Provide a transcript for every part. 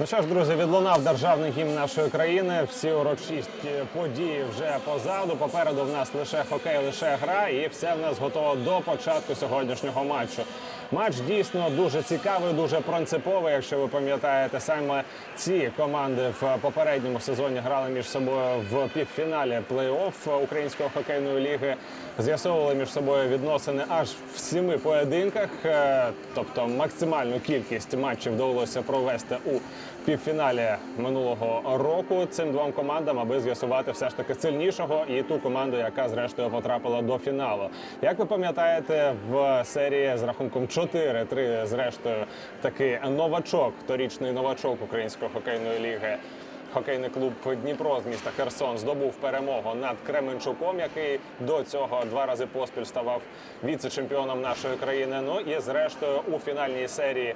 Ну що ж, друзі, відлунав державний гімн нашої країни. Всі урочисті події вже позаду. Попереду в нас лише хокей, лише гра, і все в нас готово до початку сьогоднішнього матчу. Матч дійсно дуже цікавий, дуже принциповий. Якщо ви пам'ятаєте, саме ці команди в попередньому сезоні грали між собою в півфіналі плей-офф української хокейної ліги. З'ясовували між собою відносини аж в сіми поєдинках, Е, тобто максимальну кількість матчів довелося провести у півфіналі минулого року цим двом командам, аби з'ясувати все ж таки сильнішого і ту команду, яка зрештою потрапила до фіналу. Як ви пам'ятаєте, в серії з рахунком 4-3, зрештою, такий новачок, торічний новачок української хокейної ліги. Хокейний клуб Дніпро з міста Херсон здобув перемогу над Кременчуком, який до цього два рази поспіль ставав віце-чемпіоном нашої країни. Ну і зрештою у фінальній серії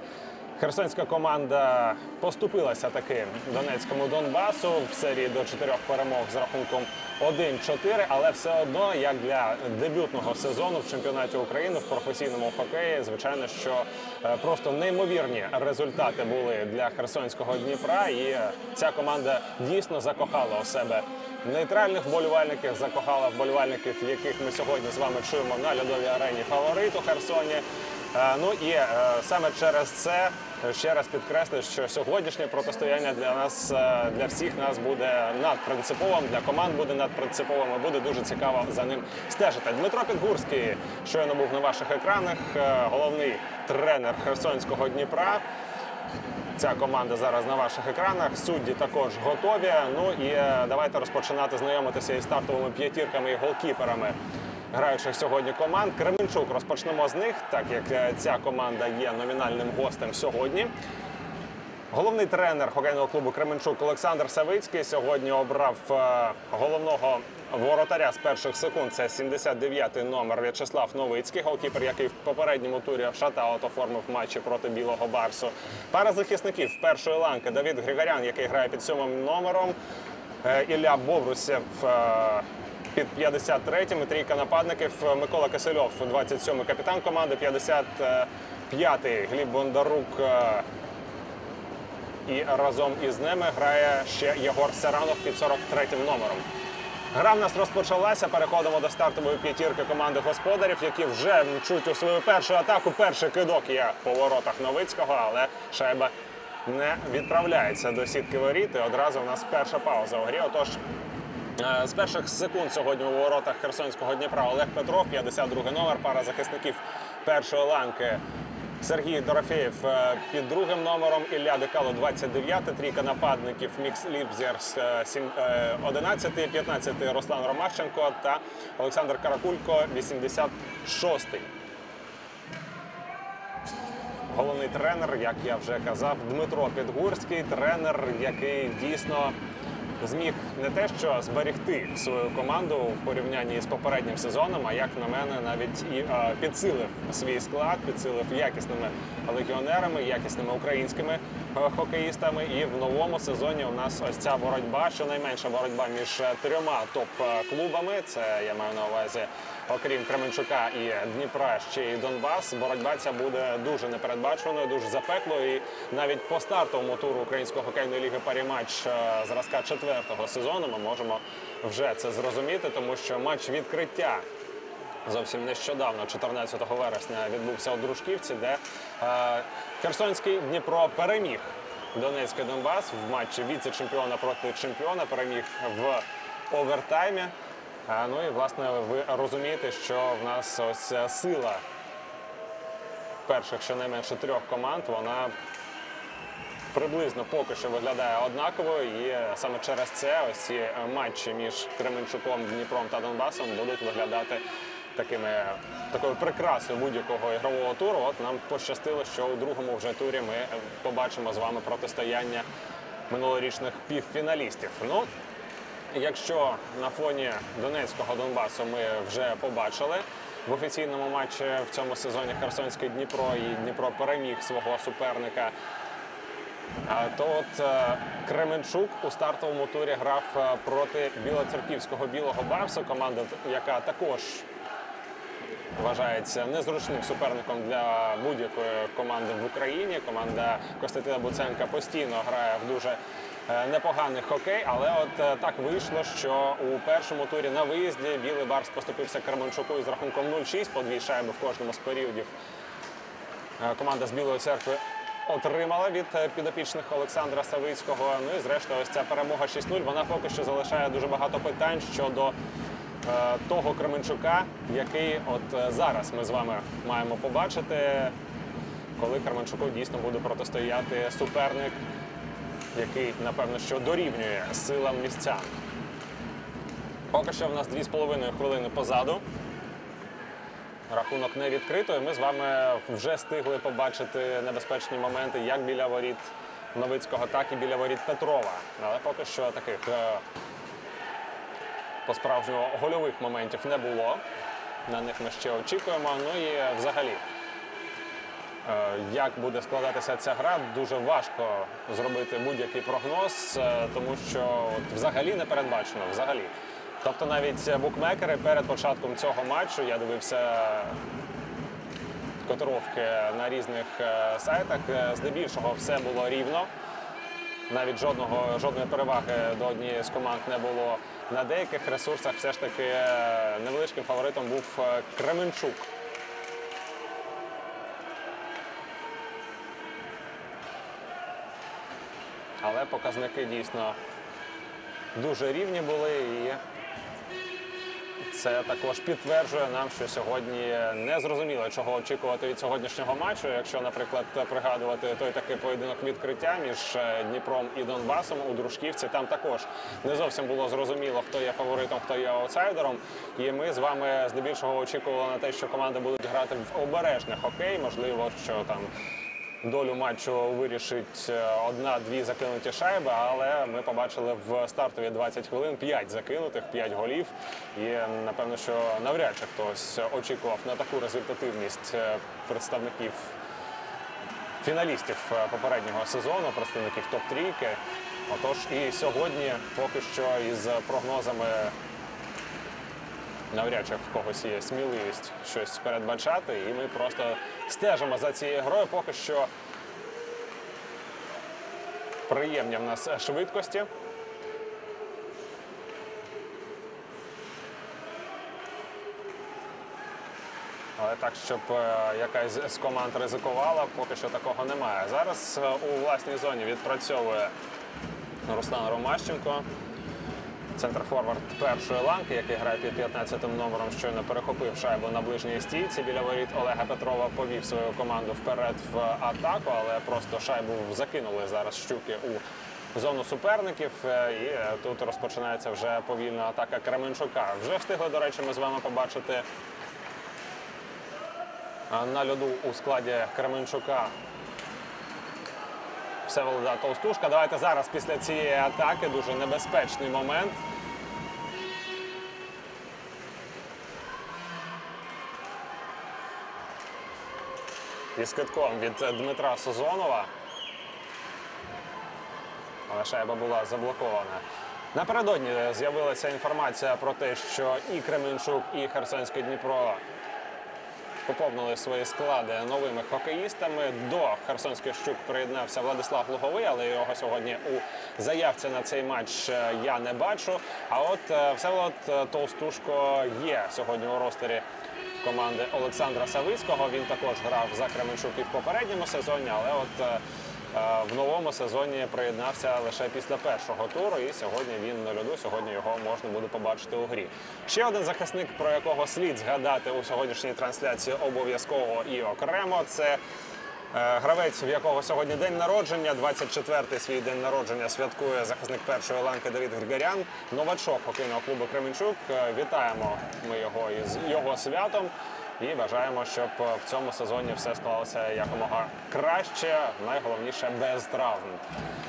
херсонська команда поступилася таки Донецькому Донбасу в серії до чотирьох перемог з рахунком 1-4, але все одно, як для дебютного сезону в чемпіонаті України в професійному хокеї, звичайно, що е, просто неймовірні результати були для херсонського Дніпра, і ця команда дійсно закохала у себе нейтральних вболівальників, закохала вболівальників, яких ми сьогодні з вами чуємо на льодовій арені фаворит у Херсоні. Е, Ну і е, саме через це ще раз підкреслю, що сьогоднішнє протистояння для нас, е, для всіх нас буде надпринциповим, для команд буде надпринциповим. і Буде дуже цікаво за ним стежити. Дмитро Підгурський щойно був на ваших екранах, е, головний тренер Херсонського Дніпра. Ця команда зараз на ваших екранах. Судді також готові. Ну і е, давайте розпочинати знайомитися із стартовими п'ятірками і голкіперами граючих сьогодні команд. Кременчук розпочнемо з них, так як е, ця команда є номінальним гостем сьогодні. Головний тренер хокейного клубу Кременчук Олександр Савицький сьогодні обрав е, головного воротаря з перших секунд. Це 79-й номер В'ячеслав Новицький, голкіпер, який в попередньому турі шатаут оформив матчі проти білого барсу. Пара захисників першої ланки Давід Григорян, який грає під сьомим номером. е, Ілля Бобрусєв під 53-м. Трійка нападників Микола Кисельов, 27-й капітан команди, 55-й Гліб Бондарук. е, і разом із ними грає ще Єгор Саранов під 43-м номером. Гра в нас розпочалася. Переходимо до стартової п'ятірки команди господарів, які вже мчуть у свою першу атаку. Перший кидок є по воротах Новицького, але шайба не відправляється до сітки воріт. І одразу в нас перша пауза у грі. Отож, З перших секунд сьогодні у воротах Херсонського Дніпра Олег Петров, 52 номер, пара захисників першої ланки. Сергій Дорофєєв е, під другим номером, Ілля Декало 29, трійка нападників Мікс Ліпзерс 11, 15 Руслан Ромашченко та Олександр Каракулько 86. Головний тренер, як я вже казав, Дмитро Підгурський, тренер, який дійсно зміг не те, що зберегти свою команду в порівнянні з попереднім сезоном, а як на мене, навіть і підсилив свій склад, підсилив якісними легіонерами, якісними українськими хокеїстами. І в новому сезоні у нас ось ця боротьба, щонайменша боротьба між е, трьома топ-клубами. Це я маю на увазі, окрім Кременчука і Дніпра, ще й Донбас. Боротьба ця буде дуже непередбаченою, дуже запеклою. І навіть по стартовому туру української хокейної ліги парі матч е, зразка четвертого сезону ми можемо вже це зрозуміти, тому що матч відкриття. Зовсім нещодавно, 14 вересня, відбувся у Дружківці, де е, Херсонський Дніпро переміг Донецький Донбас в матчі віце-чемпіона проти чемпіона, переміг в овертаймі. Е, ну і власне ви розумієте, що в нас ось сила перших щонайменше трьох команд, вона приблизно поки що виглядає однаково, і саме через це ось ці матчі між Кременчуком, Дніпром та Донбасом будуть виглядати такими такою прикрасою будь-якого ігрового туру. От нам пощастило, що у другому вже турі ми побачимо з вами протистояння минулорічних півфіналістів. Ну, Якщо на фоні Донецького Донбасу ми вже побачили в офіційному матчі в цьому сезоні Херсонський Дніпро і Дніпро переміг свого суперника. То от е, Кременчук у стартовому турі грав е, проти Білоцерківського білого барсу, команда, яка також вважається незручним суперником для будь-якої команди в Україні. Команда Костянтина Буценка постійно грає в дуже е, непоганий хокей, але от е, так вийшло, що у першому турі на виїзді Білий Барс поступився Кременчуку із рахунком 0-6 по дві шайби в кожному з періодів. Е, Команда з Білої церкви отримала від підопічних Олександра Савицького. Ну і зрештою, ось ця перемога 6-0. Вона поки що залишає дуже багато питань щодо того Кременчука, який от е, зараз ми з вами маємо побачити, коли Кременчуку дійсно буде протистояти суперник, який напевно що дорівнює силам місця. Поки що в нас 2,5 хвилини позаду. Рахунок не відкрито, і ми з вами вже встигли побачити небезпечні моменти як біля воріт Новицького, так і біля воріт Петрова. Але поки що таких е, по-справжньому гольових моментів не було. На них ми ще очікуємо. Ну і взагалі, е, як буде складатися ця гра, дуже важко зробити будь-який прогноз, е, тому що от взагалі не передбачено. Взагалі. Тобто навіть букмекери перед початком цього матчу я дивився котировки на різних е, сайтах. Здебільшого все було рівно. Навіть жодного, жодної переваги до однієї з команд не було. На деяких ресурсах все ж таки е, невеличким фаворитом був е, Кременчук. Але показники дійсно дуже рівні були і це також підтверджує нам, що сьогодні не зрозуміло, чого очікувати від сьогоднішнього матчу. Якщо, наприклад, пригадувати той такий поєдинок відкриття між е, Дніпром і Донбасом у Дружківці, там також не зовсім було зрозуміло, хто є фаворитом, хто є аутсайдером. І ми з вами здебільшого очікували на те, що команди будуть грати в обережний хокей. Можливо, що там долю матчу вирішить е, одна-дві закинуті шайби, але ми побачили в стартові 20 хвилин 5 закинутих, 5 голів. І напевно, що навряд чи хтось очікував на таку результативність е, представників фіналістів е, попереднього сезону, представників топ-трійки. Отож, і сьогодні поки що із прогнозами навряд чи в когось є сміливість щось передбачати, і ми просто стежимо за цією грою. Поки що приємні в нас швидкості. Але так, щоб е, якась з команд ризикувала, поки що такого немає. Зараз е, у власній зоні відпрацьовує Руслан Ромащенко. Центрфорвард першої ланки, який грає під 15 номером, щойно перехопив шайбу на ближній стійці. Біля воріт Олега Петрова повів свою команду вперед в атаку, але просто шайбу закинули зараз щуки у зону суперників. Е, І е, тут розпочинається вже повільна атака Кременчука. Вже встигли, до речі, ми з вами побачити е, на льоду у складі Кременчука Всеволода Товстушка. Давайте зараз після цієї атаки дуже небезпечний момент. Із китком від Дмитра Созонова. Але шайба була заблокована. Напередодні з'явилася інформація про те, що і Кременчук, і Херсонське Дніпро поповнили свої склади новими хокеїстами. До Херсонських щук приєднався Владислав Луговий, але його сьогодні у заявці на цей матч е, я не бачу. А от е, Всеволод е, Товстушко є сьогодні у ростері команди Олександра Савицького. Він також грав за Кременчук і в попередньому сезоні, але от е, е, в новому сезоні приєднався лише після першого туру. І сьогодні він на льоду. Сьогодні його можна буде побачити у грі. Ще один захисник, про якого слід згадати у сьогоднішній трансляції обов'язково і окремо. Це Гравець, в якого сьогодні день народження, 24-й свій день народження святкує захисник першої ланки Давид Григорян, новачок хокейного клубу Кременчук. Е, Вітаємо ми його із його святом і бажаємо, щоб в цьому сезоні все склалося якомога краще, найголовніше без травм.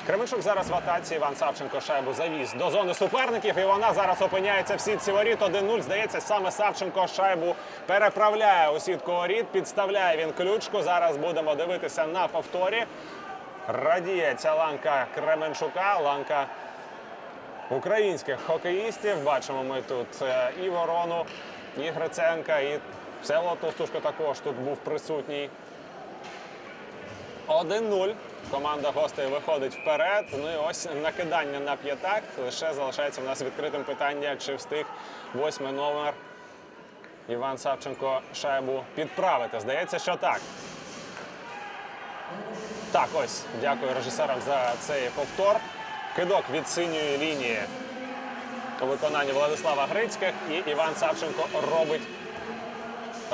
Кременчук зараз в атаці. Іван Савченко шайбу завіз до зони суперників, і вона зараз опиняється в сітці воріт 1-0. Здається, саме Савченко шайбу переправляє у сітку воріт, підставляє він ключку. Зараз будемо дивитися на повторі. Радіє ця ланка Кременчука, ланка українських хокеїстів. Бачимо ми тут е, і Ворону, і Гриценка, і Всеволод Товстушко також тут був присутній. 1-0. Команда гостей виходить вперед. Ну і ось накидання на п'ятак. Лише залишається в нас відкритим питання, чи встиг восьмий номер Іван Савченко шайбу підправити. Здається, що так. Так, ось дякую режисерам за цей повтор. Кидок від синьої лінії у виконанні Владислава Грицьких. І Іван Савченко робить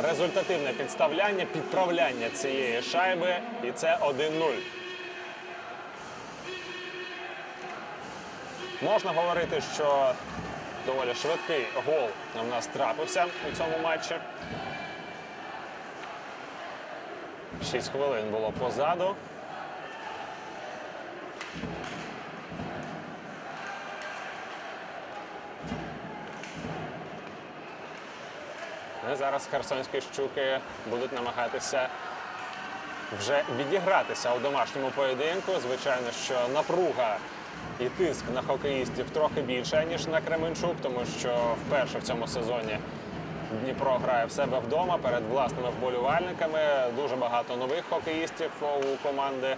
результативне підставляння, підправляння цієї шайби. І це 1-0. Можна говорити, що доволі швидкий гол в нас трапився у цьому матчі. Шість хвилин було позаду. Зараз херсонські щуки будуть намагатися вже відігратися у домашньому поєдинку. Звичайно, що напруга і тиск на хокеїстів трохи більше, ніж на Кременчук, тому що вперше в цьому сезоні Дніпро грає в себе вдома перед власними вболівальниками. Дуже багато нових хокеїстів у команди.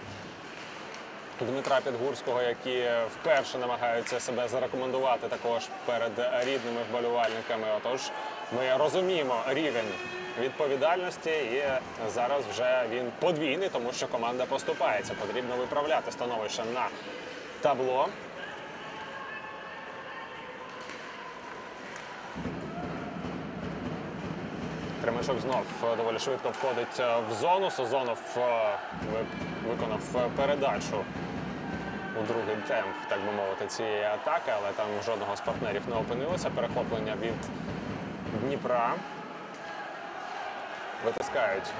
Дмитра Підгурського, які вперше намагаються себе зарекомендувати також перед рідними вболівальниками. Отож, ми розуміємо рівень відповідальності, і зараз вже він подвійний, тому що команда поступається. Потрібно виправляти становище на табло. Кременчук знов доволі швидко входить в зону. Созонов е, виконав передачу у другий темп, так би мовити, цієї атаки, але там жодного з партнерів не опинилося. Перехоплення від Дніпра. Витискають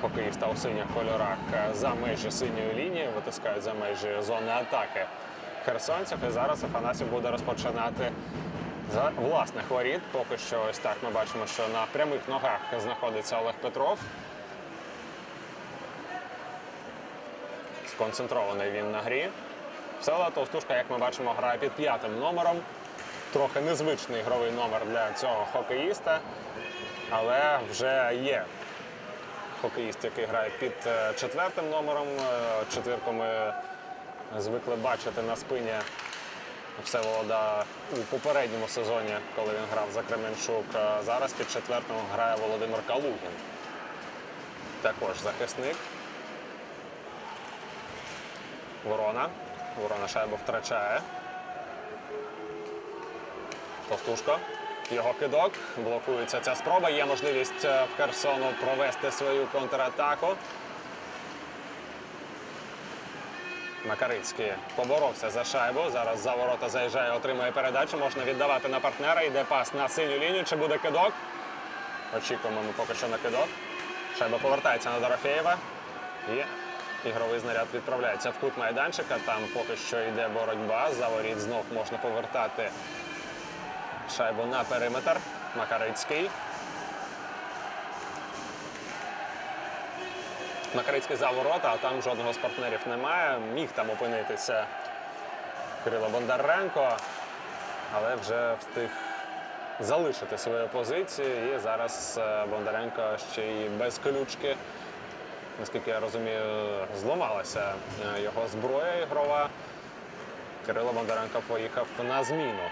хокеїста у синіх кольорах за межі синьої лінії, витискають за межі зони атаки херсонців. І зараз Афанасів буде розпочинати за власних воріт. Поки що ось так ми бачимо, що на прямих ногах знаходиться Олег Петров. Сконцентрований він на грі. Всеволод Товстушка, як ми бачимо, грає під п'ятим номером. Трохи незвичний ігровий номер для цього хокеїста, але вже є хокеїст, який грає під е, четвертим номером. Е, Четвірку ми звикли бачити на спині Всеволода у попередньому сезоні, коли він грав за Кременчук. Е, Зараз під четвертим грає Володимир Калугін. Також захисник. Ворона. Ворона шайбу втрачає. Тостушко. Його кидок. Блокується ця спроба. Є можливість е, в Херсону провести свою контратаку. Макарицький поборовся за шайбу. Зараз за ворота заїжджає, отримує передачу. Можна віддавати на партнера. Йде пас на синю лінію. Чи буде кидок? Очікуємо ми поки що на кидок. Шайба повертається на Дорофєєва. І ігровий знаряд відправляється в кут майданчика. Там поки що йде боротьба. За воріт знов можна повертати шайбу на периметр. Макарицький. Макарицький за ворота, а там жодного з партнерів немає. Міг там опинитися Кирило Бондаренко, але вже встиг залишити свою позицію. І зараз е, Бондаренко ще й без колючки, наскільки я розумію, зламалася е, його зброя ігрова. Кирило Бондаренко поїхав на зміну.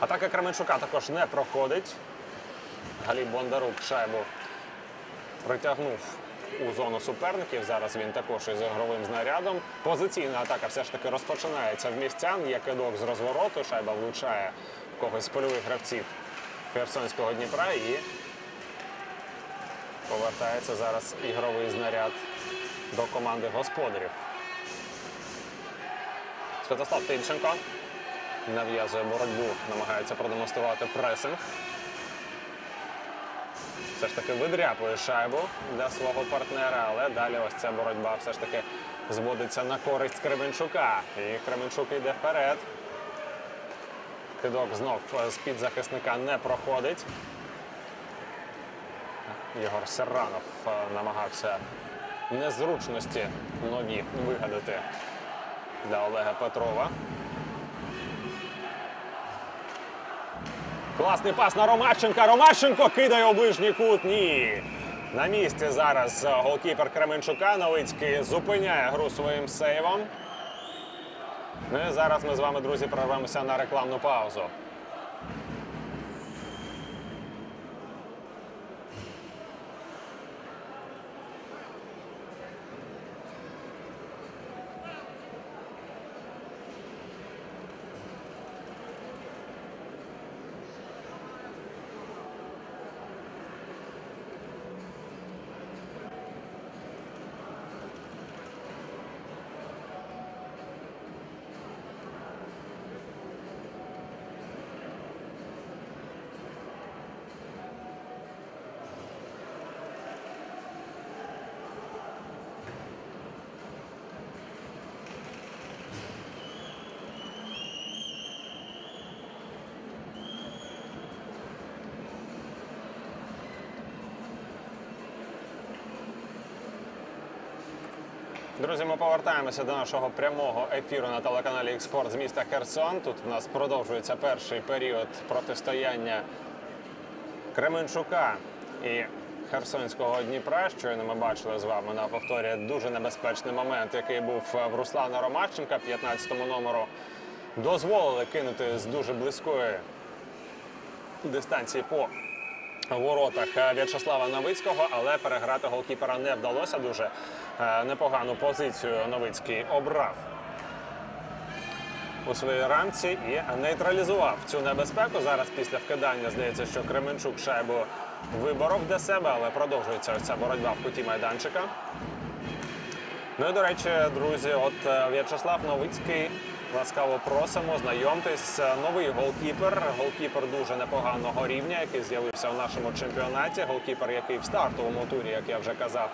Атака Кременчука також не проходить. Галіб Бондарук шайбу притягнув у зону суперників. Зараз він також із ігровим знарядом. Позиційна атака все ж таки розпочинається в містян. Є кидок з розвороту. Шайба влучає в когось з польових гравців Херсонського Дніпра і повертається зараз ігровий знаряд до команди господарів. Святослав Тимченко нав'язує боротьбу, намагається продемонструвати пресинг. Все ж таки видряпує шайбу для свого партнера, але далі ось ця боротьба все ж таки зводиться на користь Кременчука. І Кременчук йде вперед. Кидок знов з-під захисника не проходить. Єгор Серранов е, намагався незручності нові вигадати для Олега Петрова. Класний пас на Ромащенка. Ромащенко кидає у ближній кут. Ні. На місці зараз е, голкіпер Кременчука. Новицький зупиняє гру своїм сейвом. Ну і зараз ми з вами, друзі, прорвемося на рекламну паузу. Друзі, ми повертаємося до нашого прямого ефіру на телеканалі Експорт з міста Херсон. Тут в нас продовжується перший період протистояння Кременчука і Херсонського Дніпра. Щойно ми бачили з вами на повторі дуже небезпечний момент, який був в Руслана Ромащенка, 15-му номеру. Дозволили кинути з дуже близької дистанції по воротах е, В'ячеслава Новицького, але переграти голкіпера не вдалося. Дуже е, непогану позицію Новицький обрав у своїй рамці і нейтралізував цю небезпеку. Зараз після вкидання здається, що Кременчук шайбу виборов для себе, але продовжується ось ця боротьба в куті майданчика. Ну і до речі, друзі, от е, В'ячеслав Новицький. Ласкаво просимо, знайомтесь. Е, Новий голкіпер. Голкіпер дуже непоганого рівня, який з'явився в нашому чемпіонаті. Голкіпер, який в стартовому турі, як я вже казав,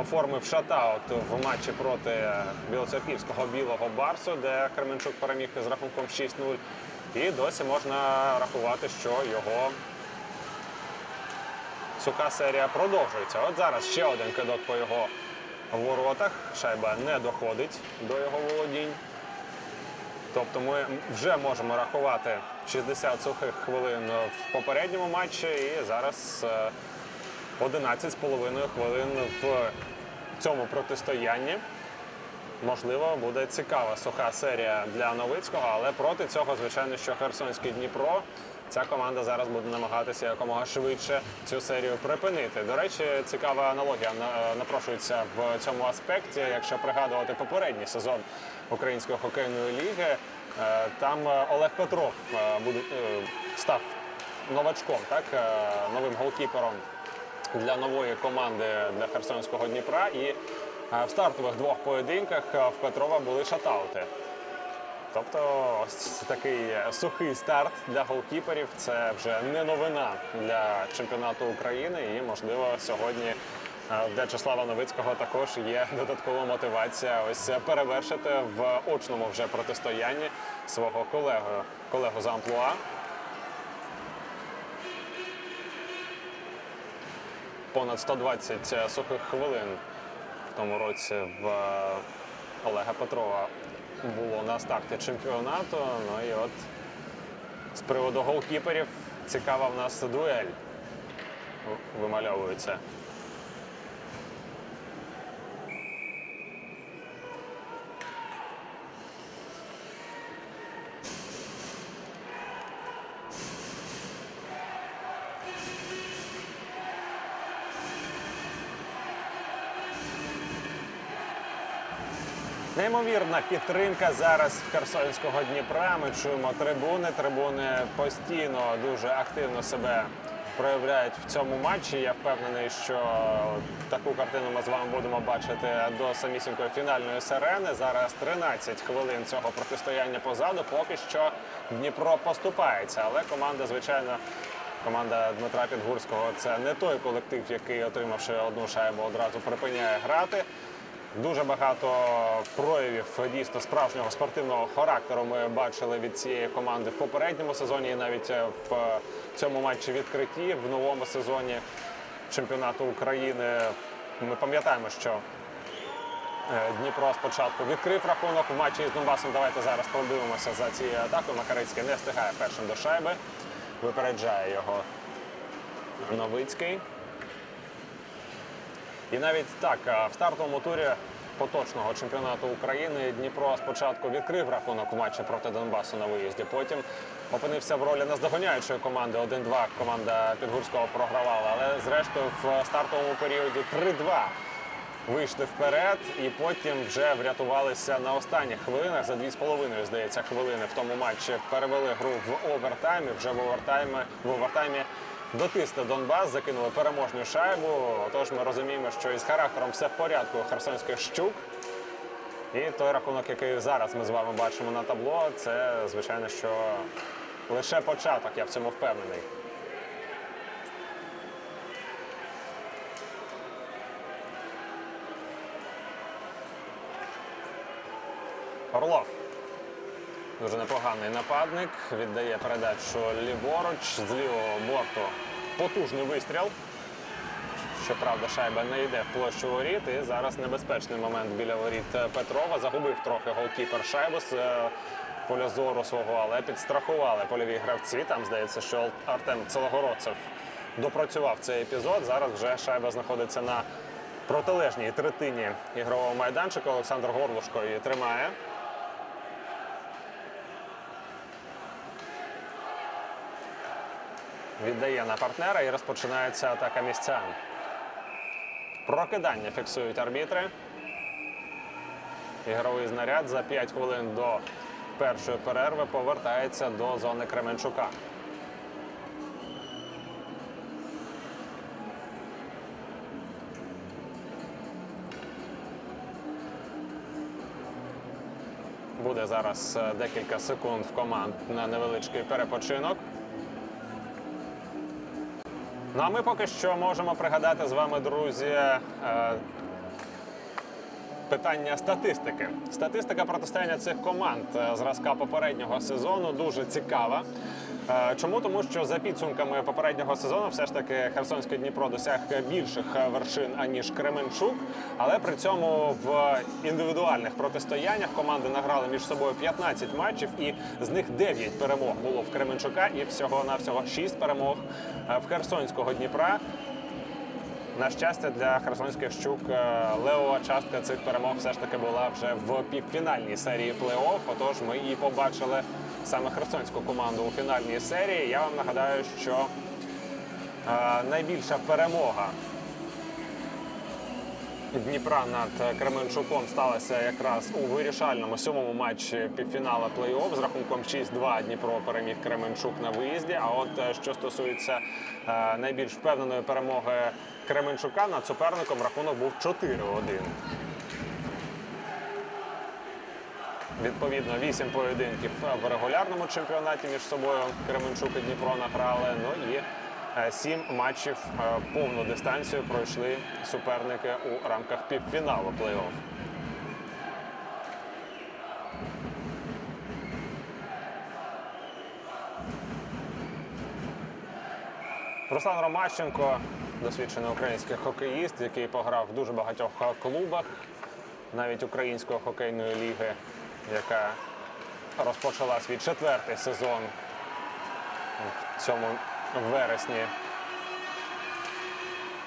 оформив шатаут в матчі проти білоцерківського білого барсу, де Кременчук переміг з рахунком 6-0. І досі можна рахувати, що його суха серія продовжується. От зараз ще один кидок по його воротах. Шайба не доходить до його володінь. Тобто ми вже можемо рахувати 60 сухих хвилин в попередньому матчі і зараз е, 11,5 хвилин в цьому протистоянні. Можливо, буде цікава суха серія для Новицького, але проти цього, звичайно, що Херсонський Дніпро. Ця команда зараз буде намагатися якомога швидше цю серію припинити. До речі, цікава аналогія на- напрошується в цьому аспекті. Якщо пригадувати попередній сезон Української хокейної ліги, е, там е, Олег Петров е, став новачком, так новим голкіпером для нової команди для Херсонського Дніпра. І е, в стартових двох поєдинках е, в Петрова були шатаути. Тобто ось такий сухий старт для голкіперів. Це вже не новина для чемпіонату України. І, можливо, сьогодні е, В'ячеслава Новицького також є додаткова мотивація ось перевершити в очному вже протистоянні свого колегу, колегу за амплуа. Понад 120 сухих хвилин в тому році в е, Олега Петрова було на старті чемпіонату. Ну і от з приводу голкіперів цікава в нас дуель вимальовується. Неймовірна підтримка зараз Херсонського Дніпра. Ми чуємо трибуни. Трибуни постійно дуже активно себе проявляють в цьому матчі. Я впевнений, що таку картину ми з вами будемо бачити до самісінької фінальної сирени. Зараз 13 хвилин цього протистояння позаду. Поки що Дніпро поступається, але команда, звичайно. Команда Дмитра Підгурського це не той колектив, який, отримавши одну шайбу, одразу припиняє грати. Дуже багато проявів дійсно справжнього спортивного характеру ми бачили від цієї команди в попередньому сезоні, і навіть е, в цьому матчі відкритті в новому сезоні чемпіонату України. Ми пам'ятаємо, що е, Дніпро спочатку відкрив рахунок в матчі із Донбасом. Давайте зараз подивимося за цією атакою. Макарицький не встигає першим до шайби. Випереджає його Новицький. І навіть так, в стартовому турі поточного чемпіонату України Дніпро спочатку відкрив рахунок в матчі проти Донбасу на виїзді. Потім опинився в ролі наздоганяючої команди. 1-2 команда Підгурського програвала. Але зрештою в стартовому періоді 3-2 вийшли вперед і потім вже врятувалися на останніх хвилинах. За 2,5, здається, хвилини в тому матчі перевели гру в овертаймі. Вже в овертаймі, в овертаймі дотисли Донбас, закинули переможну шайбу. Отож, ми розуміємо, що із характером все в порядку херсонських щук. І той рахунок, який зараз ми з вами бачимо на табло, це звичайно, що лише початок, я в цьому впевнений. Орлов. Дуже непоганий нападник. Віддає передачу ліворуч з лівого борту. Потужний вистріл. Щоправда, шайба не йде в площу воріт. І зараз небезпечний момент біля воріт Петрова. Загубив трохи голкіпер шайбу з е, поля зору свого, але підстрахували польові гравці. Там здається, що Артем Целогородцев допрацював цей епізод. Зараз вже шайба знаходиться на протилежній третині ігрового майданчика. Олександр Горлушко її тримає. Віддає на партнера і розпочинається атака місцян. Прокидання фіксують арбітри. Ігровий знаряд за 5 хвилин до першої перерви повертається до зони Кременчука. Буде зараз е, декілька секунд в команд на невеличкий перепочинок. Ну а ми поки що можемо пригадати з вами, друзі, е, питання статистики. Статистика протистояння цих команд е, зразка попереднього сезону дуже цікава. Е, Чому? Тому що за підсумками попереднього сезону все ж таки Херсонське Дніпро досяг більших е, вершин аніж Кременчук, але при цьому в індивідуальних протистояннях команди награли між собою 15 матчів, і з них 9 перемог було в Кременчука, і всього навсього 6 перемог в Херсонського Дніпра. На щастя, для херсонських щук е, левова частка цих перемог все ж таки була вже в півфінальній серії плей-офф. Отож, ми і побачили саме херсонську команду у фінальній серії. Я вам нагадаю, що е, найбільша перемога Дніпра над Кременчуком сталася якраз у вирішальному сьомому матчі півфіналу плей-офф з рахунком 6-2 Дніпро переміг Кременчук на виїзді. А от е, що стосується найбільш впевненої перемоги Кременчука над суперником, рахунок був 4-1. Відповідно, вісім поєдинків в регулярному чемпіонаті між собою Кременчук і Дніпро награли. Ну і е, сім матчів е, повну дистанцію пройшли суперники у рамках півфіналу плей-офф. Руслан Ромащенко, досвідчений український хокеїст, який пограв в дуже багатьох клубах, навіть української хокейної ліги, яка розпочала свій четвертий сезон в цьому вересні.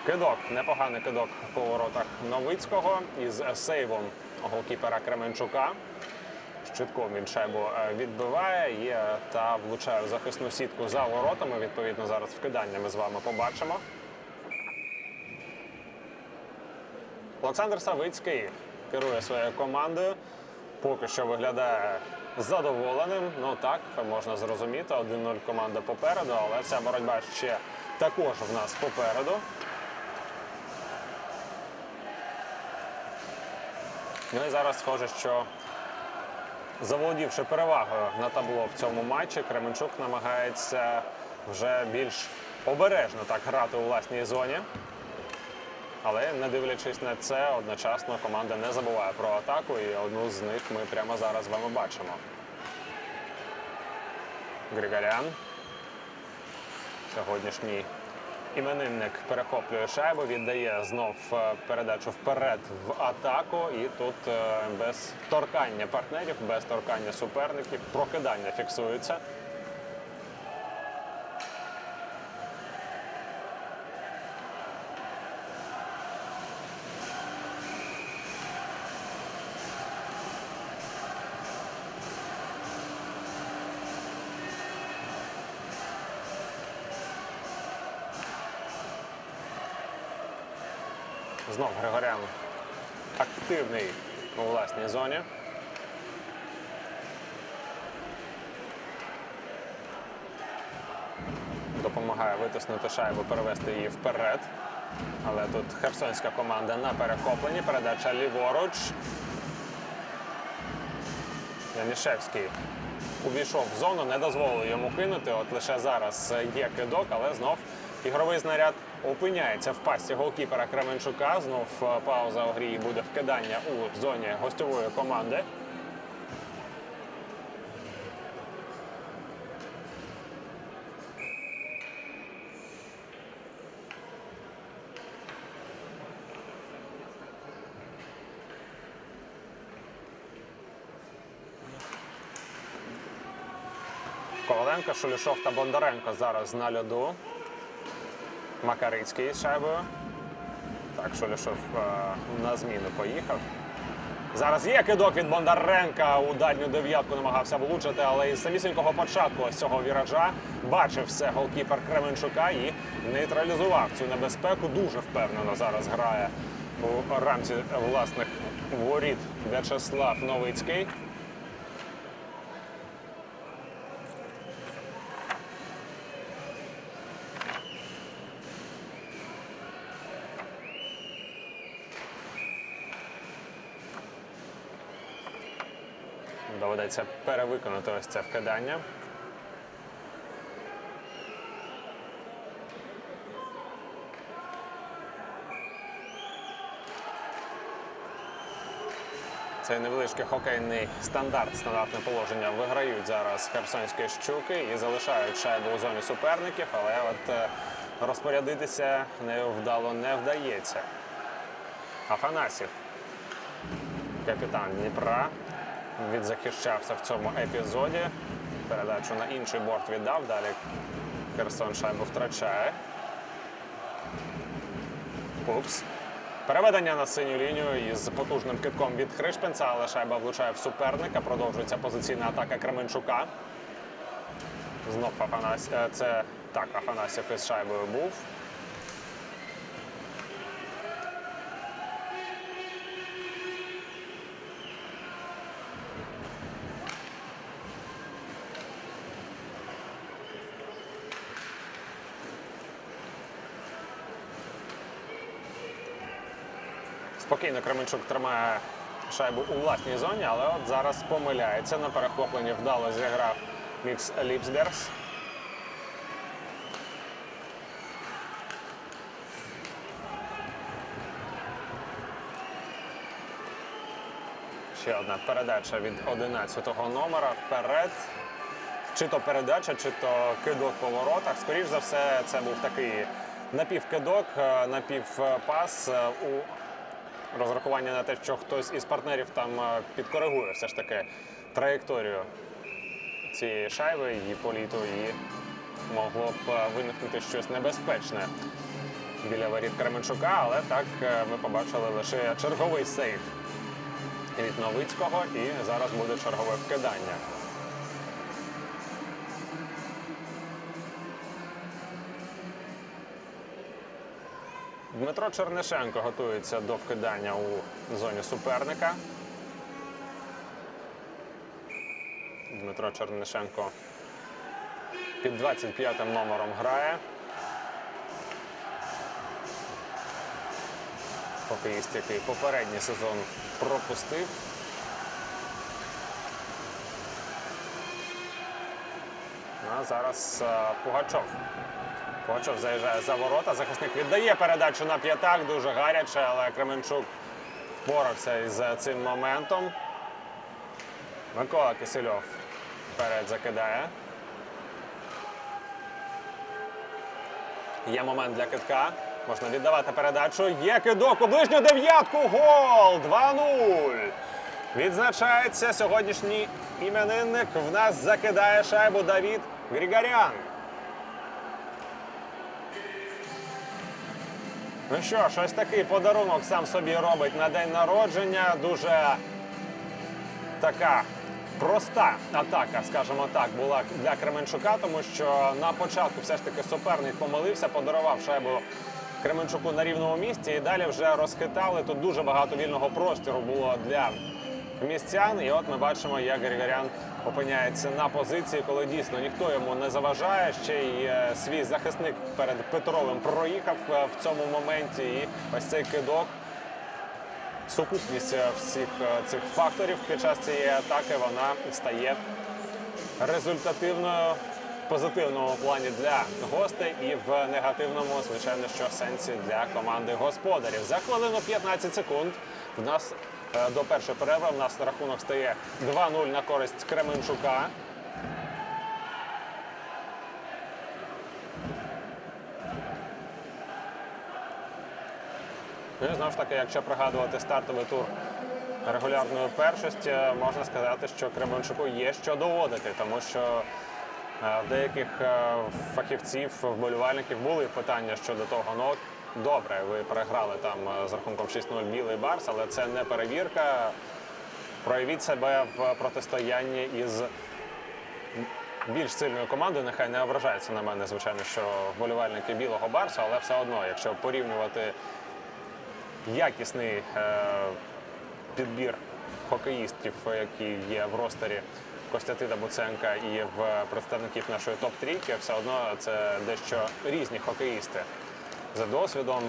Кидок, непоганий кидок по воротах Новицького із сейвом голкіпера Кременчука. Щитком він шайбу е, відбиває е, та влучає в захисну сітку за воротами. Відповідно, зараз вкидання ми з вами побачимо. Олександр Савицький керує своєю командою. Поки що виглядає задоволеним. Ну так, можна зрозуміти. 1-0 команда попереду, але ця боротьба ще також в нас попереду. Ну і зараз схоже, що заволодівши перевагою на табло в цьому матчі, Кременчук намагається вже більш обережно так грати у власній зоні. Але не дивлячись на це, одночасно команда не забуває про атаку, і одну з них ми прямо зараз вами бачимо. Григорян. Сьогоднішній іменинник перехоплює шайбу, віддає знов е, передачу вперед в атаку. І тут е, без торкання партнерів, без торкання суперників, прокидання фіксується. Знов Григорян активний у власній зоні. Допомагає витиснути шайбу, перевести її вперед. Але тут херсонська команда на перехопленні. Передача ліворуч. Янішевський увійшов в зону, не дозволили йому кинути. От лише зараз є кидок, але знов ігровий знаряд опиняється в пасті голкіпера Кременчука. Знов е, пауза у грі буде вкидання у зоні гостьової команди. Коваленко, Шулішов та Бондаренко зараз на льоду. Макарицький шайбою. Так, Шулішов е, на зміну поїхав. Зараз є кидок від Бондаренка. У дальню дев'ятку намагався влучити, але із самісінького початку ось цього віража бачив все голкіпер Кременчука і нейтралізував цю небезпеку. Дуже впевнено зараз грає у рамці власних воріт В'ячеслав Новицький. Доведеться перевиконати ось це вкидання. Цей невеличкий хокейний стандарт, стандартне положення виграють зараз херсонські щуки і залишають шайбу у зоні суперників, але от е, розпорядитися нею вдало не вдається. Афанасів капітан Дніпра. Відзахищався в цьому епізоді. Передачу на інший борт віддав. Далі Херсон шайбу втрачає. Пупс. Переведення на синю лінію із потужним китком від Хришпенца, але шайба влучає в суперника. Продовжується позиційна атака Кременчука. Знов Афанас... е, Це так, Афанасів із шайбою був. Спокійно Кременчук тримає шайбу у власній зоні, але от зараз помиляється. На перехопленні вдало зіграв Мікс Ліпсбергс. Ще одна передача від 11-го номера вперед. Чи то передача, чи то кидок по воротах. Скоріш за все, це був такий напівкидок, е, напівпас е, у розрахування на те, що хтось із партнерів там е, підкоригує все ж таки траєкторію цієї шайби, її політу, і могло б е, виникнути щось небезпечне біля воріт Кременчука, але так е, ми побачили лише черговий сейф від Новицького, і зараз буде чергове вкидання. Дмитро Чернишенко готується до вкидання у зоні суперника. Дмитро Чернишенко під 25 номером грає. Хокеїст, який попередній сезон пропустив. А зараз е, Пугачов. Пугачов заїжджає за ворота. Захисник віддає передачу на п'ятак. Дуже гаряче, але Кременчук впорався із цим моментом. Микола Кисельов вперед закидає. Є момент для китка. Можна віддавати передачу. Є кидок у ближню дев'ятку. Гол! 2-0. Відзначається сьогоднішній іменинник. В нас закидає шайбу Давід Григорян. Ну що ж, ось такий подарунок сам собі робить на день народження. Дуже така проста атака, скажімо так, була для Кременчука, тому що на початку все ж таки суперник помилився, подарував шайбу Кременчуку на рівному місці. І далі вже розхитали. Тут дуже багато вільного простору було для містян. І от ми бачимо, як Григорян опиняється на позиції, коли дійсно ніхто йому не заважає. Ще й е, свій захисник перед Петровим проїхав е, в цьому моменті. І ось цей кидок. Сукупність е, всіх цих факторів під час цієї атаки вона стає результативною в позитивному плані для гостей і в негативному, звичайно, що сенсі для команди господарів. За хвилину 15 секунд в нас до першої перерви в нас рахунок стає 2-0 на користь Кременчука. Ну і знову ж таки, якщо пригадувати стартовий тур регулярної першості, можна сказати, що Кременчуку є що доводити, тому що е, в деяких е, фахівців, вболівальників були питання щодо того, ну добре, ви переграли там е, з рахунком 6-0 білий барс, але це не перевірка. Проявіть себе в протистоянні із більш сильною командою. Нехай не ображається на мене, звичайно, що вболівальники білого барсу, але все одно, якщо порівнювати якісний е, підбір хокеїстів, які є в ростері Костянтина Буценка і в представників нашої топ-трійки, все одно це дещо різні хокеїсти за досвідом.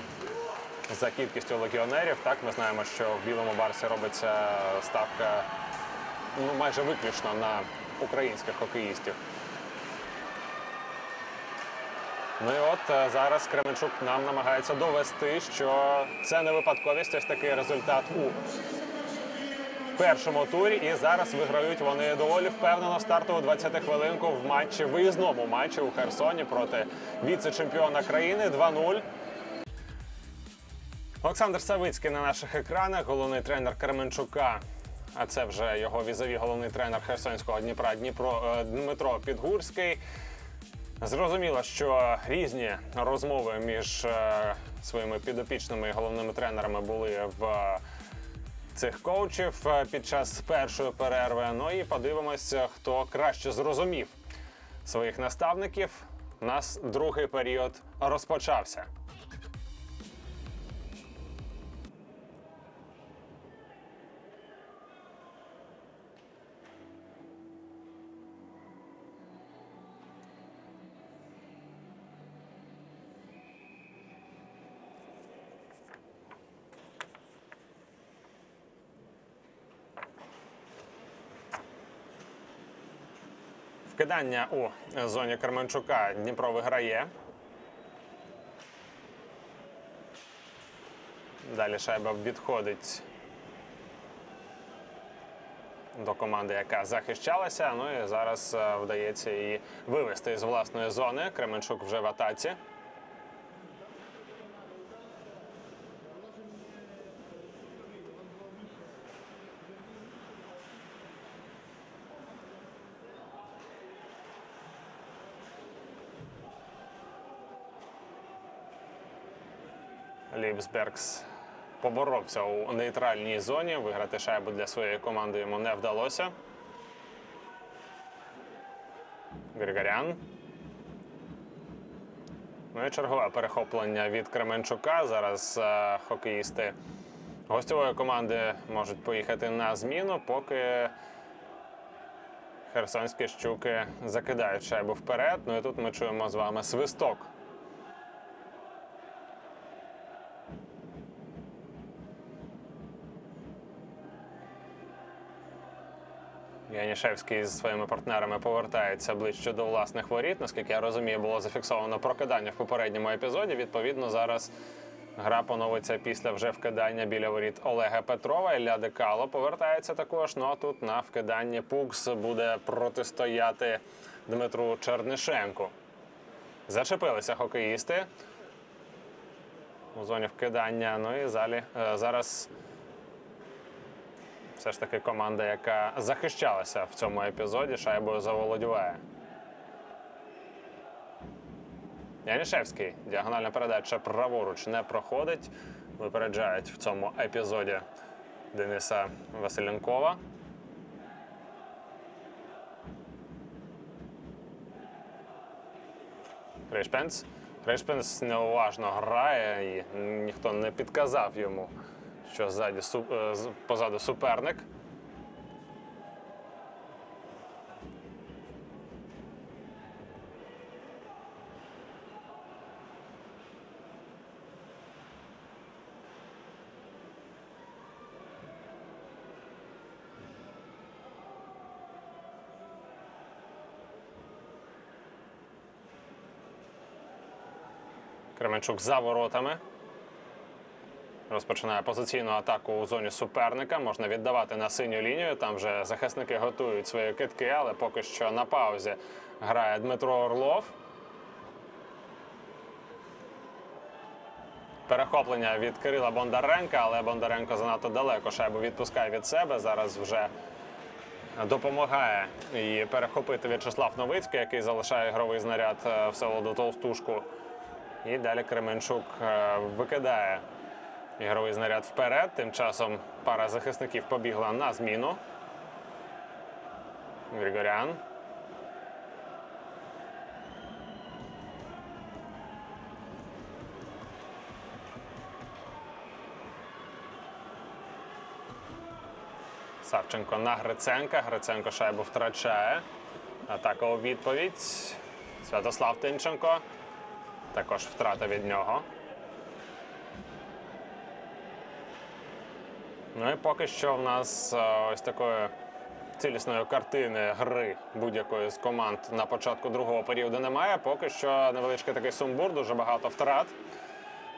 За кількістю легіонерів, так ми знаємо, що в білому барсі робиться ставка ну майже виключно на українських хокеїстів. Ну і от е, зараз Кременчук нам намагається довести, що це не випадковість, ось такий результат у першому турі. І зараз виграють вони доволі впевнено стартову 20 хвилинку в матчі, виїзному матчі у Херсоні проти віце-чемпіона країни 2-0. Олександр Савицький на наших екранах, головний тренер Кременчука. А це вже його візові головний тренер Херсонського Дніпра Дніпро е, Дмитро Підгурський. Зрозуміло, що різні розмови між е, своїми підопічними і головними тренерами були в е, цих коучів е, під час першої перерви. Ну і подивимося, хто краще зрозумів своїх наставників. У нас другий період розпочався. Вкидання у зоні Карменчука Дніпро виграє. Далі шайба відходить до команди, яка захищалася. Ну і зараз е, вдається її вивести з власної зони. Кременчук вже в атаці. Ліпсбергс поборовся у нейтральній зоні. Виграти шайбу для своєї команди йому не вдалося. Григорян. Ну і чергове перехоплення від Кременчука. Зараз е, хокеїсти гостьової команди можуть поїхати на зміну, поки херсонські щуки закидають шайбу вперед. Ну і тут ми чуємо з вами свисток. Янішевський зі своїми партнерами повертається ближче до власних воріт. Наскільки я розумію, було зафіксовано прокидання в попередньому епізоді. Відповідно, зараз гра поновиться після вже вкидання біля воріт Олега Петрова. Ілля Декало повертається також. Ну а тут на вкиданні Пукс буде протистояти Дмитру Чернишенку. Зачепилися хокеїсти у зоні вкидання. Ну і залі, е, зараз все ж таки команда, яка захищалася в цьому епізоді, шайбою заволодіває. Янішевський. Діагональна передача праворуч не проходить. Випереджають в цьому епізоді Дениса Василенкова. Кришпенц. Кришпенс неуважно грає і ніхто не підказав йому, що ззаді, е, позаду суперник. Кременчук за воротами. Розпочинає позиційну атаку у зоні суперника. Можна віддавати на синю лінію. Там вже захисники готують свої китки, але поки що на паузі грає Дмитро Орлов. Перехоплення від Кирила Бондаренка, але Бондаренко занадто далеко шайбу відпускає від себе. Зараз вже допомагає і перехопити В'ячеслав Новицький, який залишає ігровий знаряд е, в село до Толстушку. І далі Кременчук е, викидає ігровий знаряд вперед. Тим часом пара захисників побігла на зміну. Григорян. Савченко на Гриценка. Гриценко шайбу втрачає. Атака у відповідь. Святослав Тинченко. Також втрата від нього. Ну і поки що в нас е, ось такої цілісної картини гри будь-якої з команд на початку другого періоду немає. Поки що невеличкий такий сумбур, дуже багато втрат.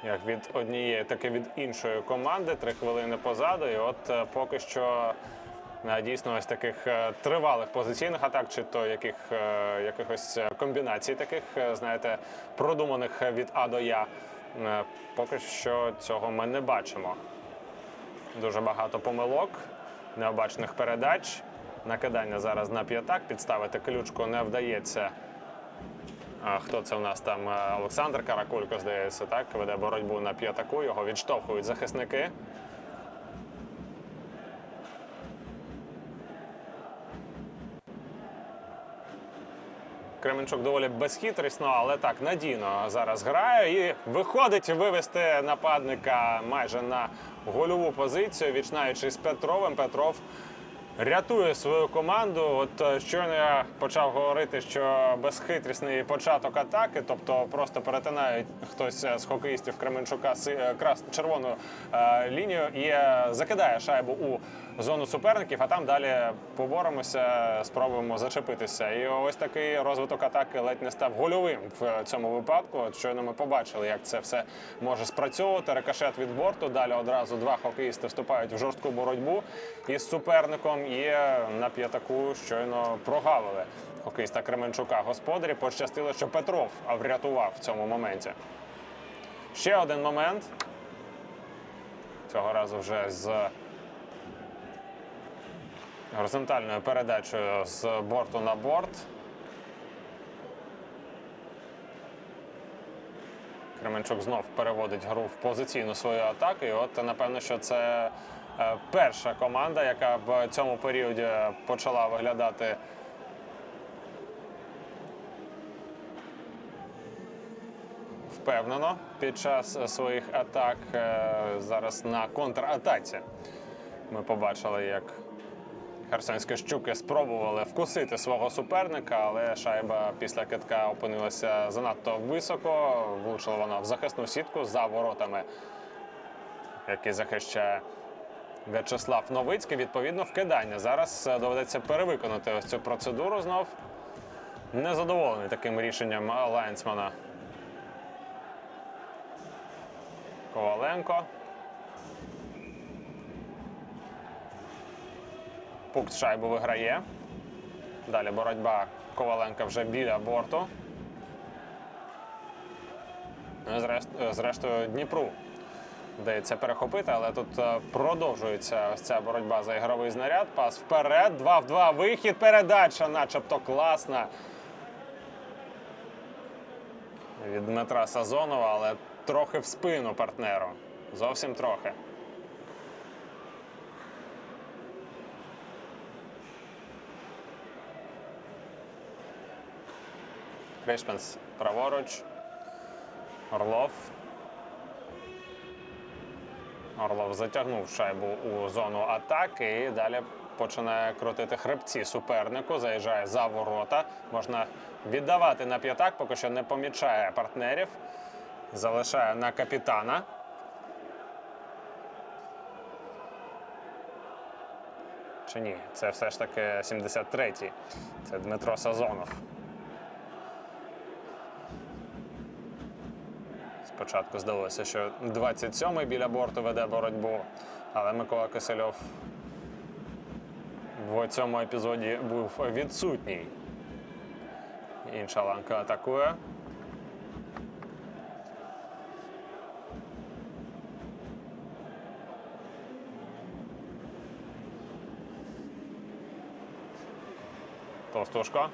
Як від однієї, так і від іншої команди. Три хвилини позаду. І от е, поки що е, дійсно ось таких тривалих позиційних атак, чи то яких, якихось комбінацій таких, знаєте, продуманих від А до Я. Поки що цього ми не бачимо. Дуже багато помилок, необачних передач. Накидання зараз на п'ятак. Підставити ключку не вдається. Хто це у нас там? Олександр Каракулько, здається, так? Веде боротьбу на п'ятаку. Його відштовхують захисники. Кременчук доволі безхитрісно, але так надійно зараз грає і виходить вивести нападника майже на гольову позицію, вічнаючи з Петровим. Петров рятує свою команду. От е, щойно я почав говорити, що безхитрісний початок атаки, тобто просто перетинає хтось е, з хокеїстів Кременчука е, крас червону е, лінію і закидає шайбу у зону суперників, а там далі поборемося, спробуємо зачепитися. І ось такий розвиток атаки ледь не став гольовим в цьому випадку. От щойно ми побачили, як це все може спрацьовувати. Рикошет від борту. Далі одразу два хокеїсти вступають в жорстку боротьбу із суперником. І на п'ятаку щойно прогавили хокеїста Кременчука. Господарі пощастило, що Петров врятував в цьому моменті. Ще один момент. Цього разу вже з горизонтальною передачею з борту на борт. Кременчук знов переводить гру в позиційну свою атаку. І от напевно, що це е, перша команда, яка в цьому періоді почала виглядати впевнено під час своїх атак. Е, Зараз на контратаці ми побачили, як Херсонські щуки спробували вкусити свого суперника, але шайба після китка опинилася занадто високо. Влучила вона в захисну сітку за воротами, які захищає В'ячеслав Новицький. Відповідно, вкидання. Зараз е, доведеться перевиконати ось цю процедуру знов. Незадоволений таким рішенням Лайнсмана. Коваленко. Пукт шайбу виграє. Далі боротьба Коваленка вже біля борту. Зрест- Зрештою, Дніпру вдається перехопити, але тут е, продовжується ось ця боротьба за ігровий знаряд. Пас вперед, 2 в 2, вихід, передача, начебто класна. Від Дмитра Сазонова, але трохи в спину партнеру. Зовсім трохи. Кришпенс праворуч. Орлов. Орлов затягнув шайбу у зону атаки і далі починає крутити хребці супернику. Заїжджає за ворота. Можна віддавати на п'ятак, поки що не помічає партнерів. Залишає на капітана. Чи ні? Це все ж таки 73-й. Це Дмитро Сазонов. Спочатку здалося, що 27-й біля борту веде боротьбу, але Микола Кисельов в цьому епізоді був відсутній. Інша ланка атакує. Товстушко.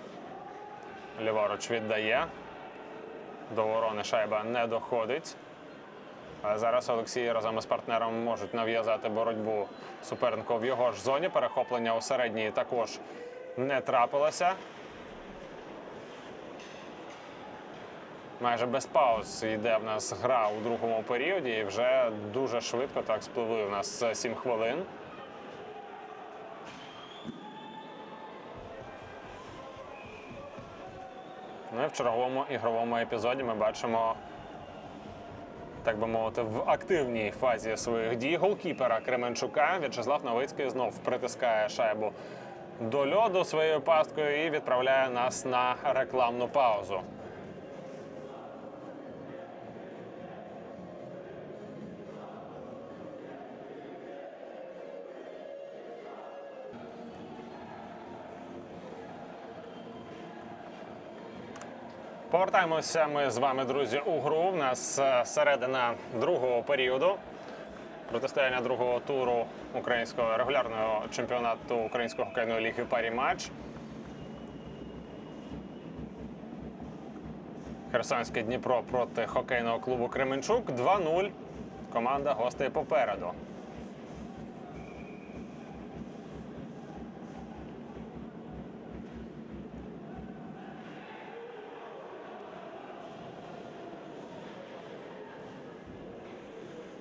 Ліворуч віддає. До ворони шайба не доходить. Зараз Олексій разом із партнером можуть нав'язати боротьбу супернику в його ж зоні. Перехоплення у середній також не трапилося. Майже без пауз йде в нас гра у другому періоді, і вже дуже швидко так спливли у нас 7 хвилин. Ну в черговому ігровому епізоді ми бачимо, так би мовити, в активній фазі своїх дій голкіпера Кременчука В'ячеслав Новицький знов притискає шайбу до льоду своєю пасткою і відправляє нас на рекламну паузу. Повертаємося ми з вами, друзі, у гру. У нас е, середина другого періоду. Протистояння другого туру українського регулярного чемпіонату Української хокейної ліги парі матч. Херсонське Дніпро проти хокейного клубу Кременчук 2-0. Команда гостей попереду.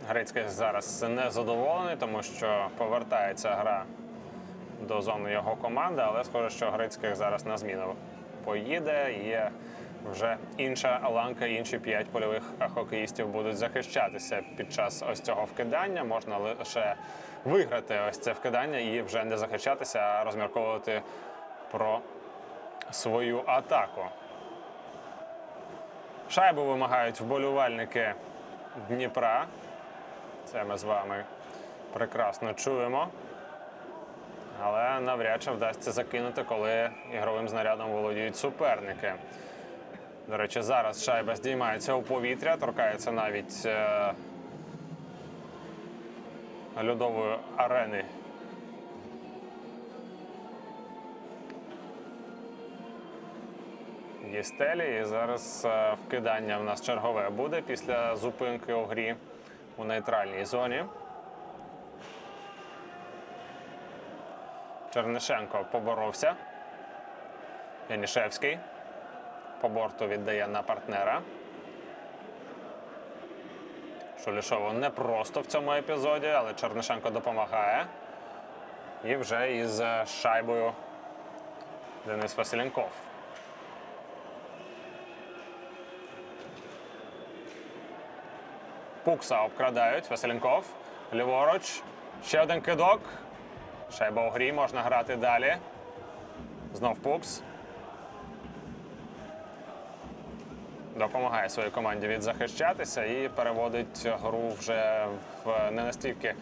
Грицький зараз не задоволений, тому що повертається гра до зони його команди, але схоже, що Грицьких зараз на зміну поїде. Є вже інша ланка, інші п'ять польових хокеїстів будуть захищатися під час ось цього вкидання. Можна лише виграти ось це вкидання і вже не захищатися, а розмірковувати про свою атаку. Шайбу вимагають вболівальники Дніпра. Це ми з вами прекрасно чуємо. Але навряд чи вдасться закинути, коли ігровим знарядом володіють суперники. До речі, зараз шайба здіймається у повітря, торкається навіть е- льодової арени. Єстелі. І зараз е, вкидання в нас чергове буде після зупинки у грі у нейтральній зоні. Чернишенко поборовся. Янішевський по борту віддає на партнера. Шулішову не просто в цьому епізоді, але Чернишенко допомагає. І вже із шайбою Денис Василенков. Пукса обкрадають. Василенков. Ліворуч. Ще один кидок. Шайба у грі, можна грати далі. Знов Пукс. Допомагає своїй команді відзахищатися і переводить гру вже в не настільки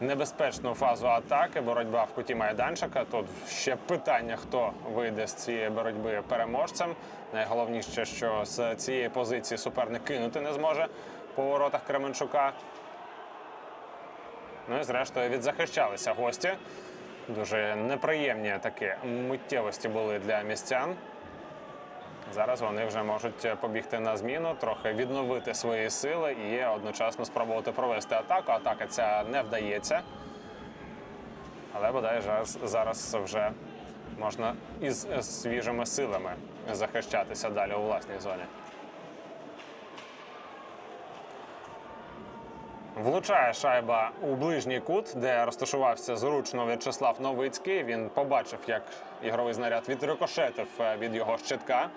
небезпечну фазу атаки. Боротьба в куті майданчика. Тут ще питання, хто вийде з цієї боротьби переможцем. Найголовніше, що з цієї позиції суперник кинути не зможе по воротах Кременчука. Ну і зрештою відзахищалися гості. Дуже неприємні такі миттєвості були для містян. Зараз вони вже можуть побігти на зміну, трохи відновити свої сили і одночасно спробувати провести атаку. Атака ця не вдається. Але бодай зараз, вже можна із свіжими силами захищатися далі у власній зоні. Влучає шайба у ближній кут, де розташувався зручно В'ячеслав Новицький. Він побачив, як ігровий знаряд відрикошетив е, від його щитка.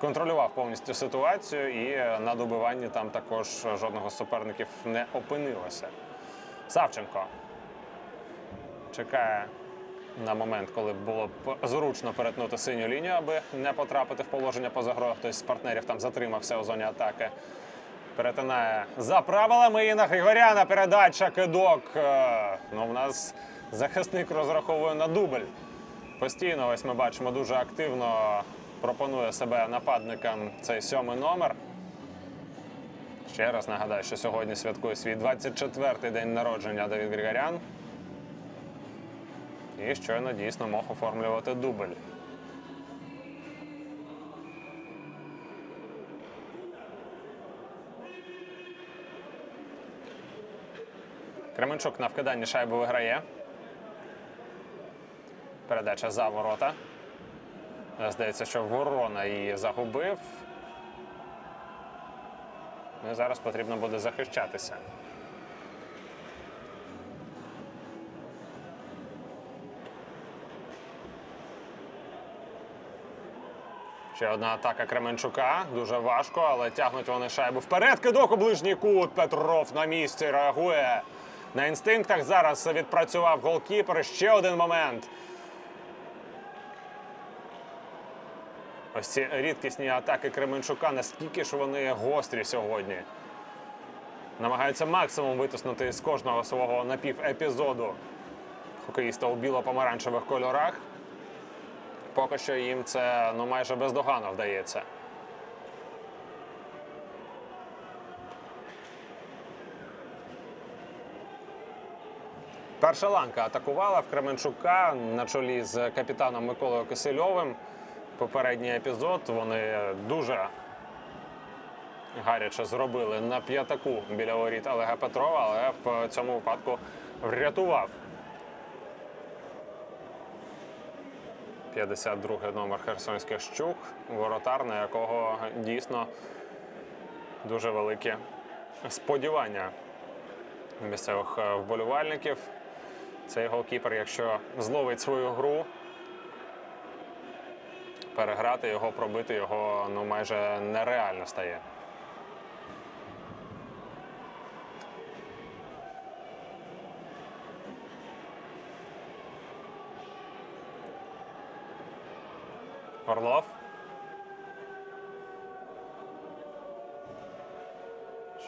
Контролював повністю ситуацію, і е, на добиванні там також жодного з суперників не опинилося. Савченко чекає на момент, коли було б зручно перетнути синю лінію, аби не потрапити в положення поза грою. Хтось з партнерів там затримався у зоні атаки. Перетинає за правилами Інна Григоряна. Передача кидок. Е, Ну, в нас захисник розраховує на дубль. Постійно, ось ми бачимо, дуже активно пропонує себе нападникам цей сьомий номер. Ще раз нагадаю, що сьогодні святкує свій 24-й день народження Давід Григорян. І щойно дійсно мог оформлювати дубль. Кременчук на вкиданні шайби виграє. Передача за ворота. Здається, що ворона її загубив. Ну і зараз потрібно буде захищатися. Ще одна атака Кременчука. Дуже важко, але тягнуть вони шайбу вперед. Кидок у ближній кут. Петров на місці реагує. На інстинктах зараз відпрацював голкіпер. Ще один момент. Ось ці рідкісні атаки Кременчука. Наскільки ж вони гострі сьогодні? Намагаються максимум витиснути з кожного свого напівепізоду хокеїста у біло-помаранчевих кольорах. Поки що їм це ну майже бездоганно вдається. Перша ланка атакувала в Кременчука на чолі з капітаном Миколою Кисельовим. Попередній епізод вони дуже гаряче зробили на п'ятаку біля воріт Олега Петрова, але в цьому випадку врятував 52 номер Херсонських щук, воротар, на якого дійсно дуже великі сподівання місцевих вболівальників. Цей голкіпер, якщо зловить свою гру, переграти його, пробити його ну, майже нереально стає. Орлов.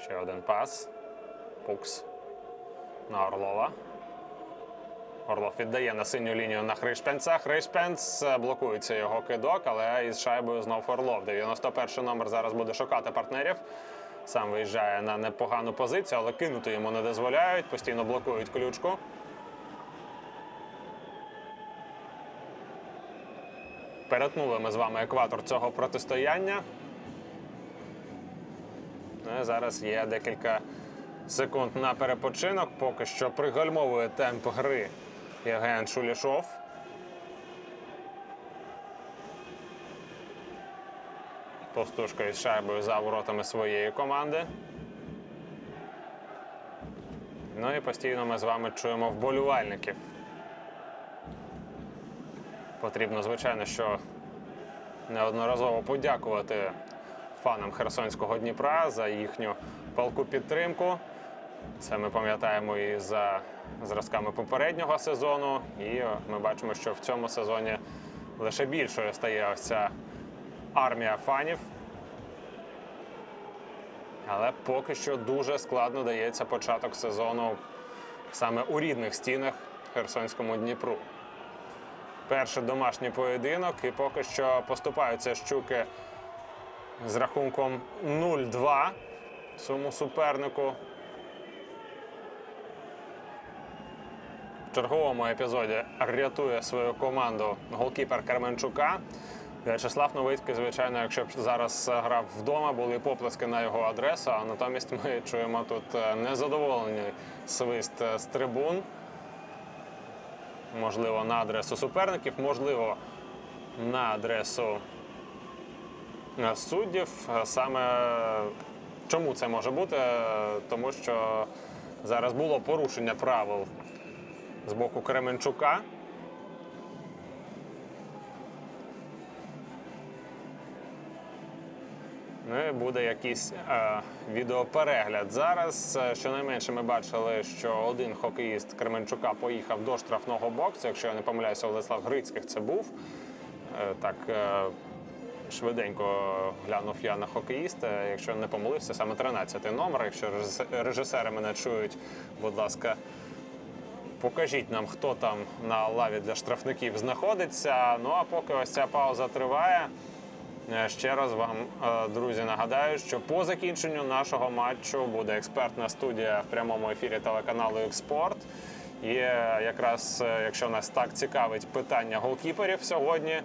Ще один пас. Пукс на Орлова. Орлов віддає на синю лінію на Хришпенца. Хришпенц е, блокується його кидок, але із шайбою знов Орлов. 91 номер зараз буде шукати партнерів. Сам виїжджає на непогану позицію, але кинути йому не дозволяють. Постійно блокують ключку. Перетнули ми з вами екватор цього протистояння. Ну, зараз є декілька секунд на перепочинок. Поки що пригальмовує темп гри Євген Шулішов. Постушка із шайбою за воротами своєї команди. Ну і постійно ми з вами чуємо вболівальників. Потрібно, звичайно, що неодноразово подякувати фанам Херсонського Дніпра за їхню палку підтримку. Це ми пам'ятаємо і за зразками попереднього сезону. І ми бачимо, що в цьому сезоні лише більшою стає ось ця армія фанів. Але поки що дуже складно дається початок сезону саме у рідних стінах Херсонському Дніпру. Перший домашній поєдинок, і поки що поступаються щуки з рахунком 0-2 своєму супернику. В черговому епізоді рятує свою команду голкіпер Карменчука. В'ячеслав Новицький, звичайно, якщо б зараз грав вдома, були поплески на його адресу, а натомість ми чуємо тут е, незадоволений свист е, з трибун. Можливо, на адресу суперників, можливо, на адресу е, суддів. Саме чому це може бути? Тому що Зараз було порушення правил з боку Кременчука. Ну і буде якийсь е, відеоперегляд. Зараз е, щонайменше ми бачили, що один хокеїст Кременчука поїхав до штрафного боксу. Якщо я не помиляюся, Владислав Грицьких це був. Е, так е, швиденько глянув я на хокеїста. Якщо не помилився, саме 13 номер. Якщо режис- режисери мене чують, будь ласка, Покажіть нам, хто там на лаві для штрафників знаходиться. Ну а поки ось ця пауза триває. е, Ще раз вам, е, друзі, нагадаю, що по закінченню нашого матчу буде експертна студія в прямому ефірі телеканалу «Експорт». І е, якраз якщо нас так цікавить питання голкіперів сьогодні,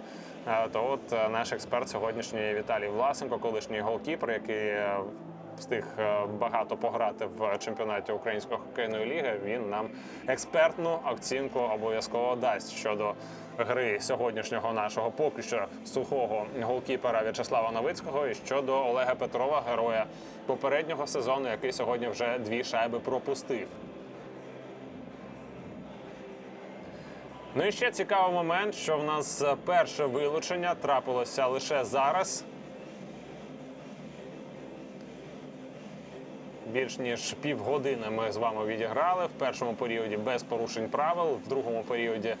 то от наш експерт сьогоднішній Віталій Власенко, колишній голкіпер, який встиг е, багато пограти в чемпіонаті Української хокейної ліги. Він нам експертну оцінку обов'язково дасть щодо гри сьогоднішнього нашого поки що сухого голкіпера В'ячеслава Новицького і щодо Олега Петрова, героя попереднього сезону, який сьогодні вже дві шайби пропустив. Ну і ще цікавий момент, що в нас перше вилучення трапилося лише зараз. Більш ніж півгодини ми з вами відіграли в першому періоді без порушень правил, в другому періоді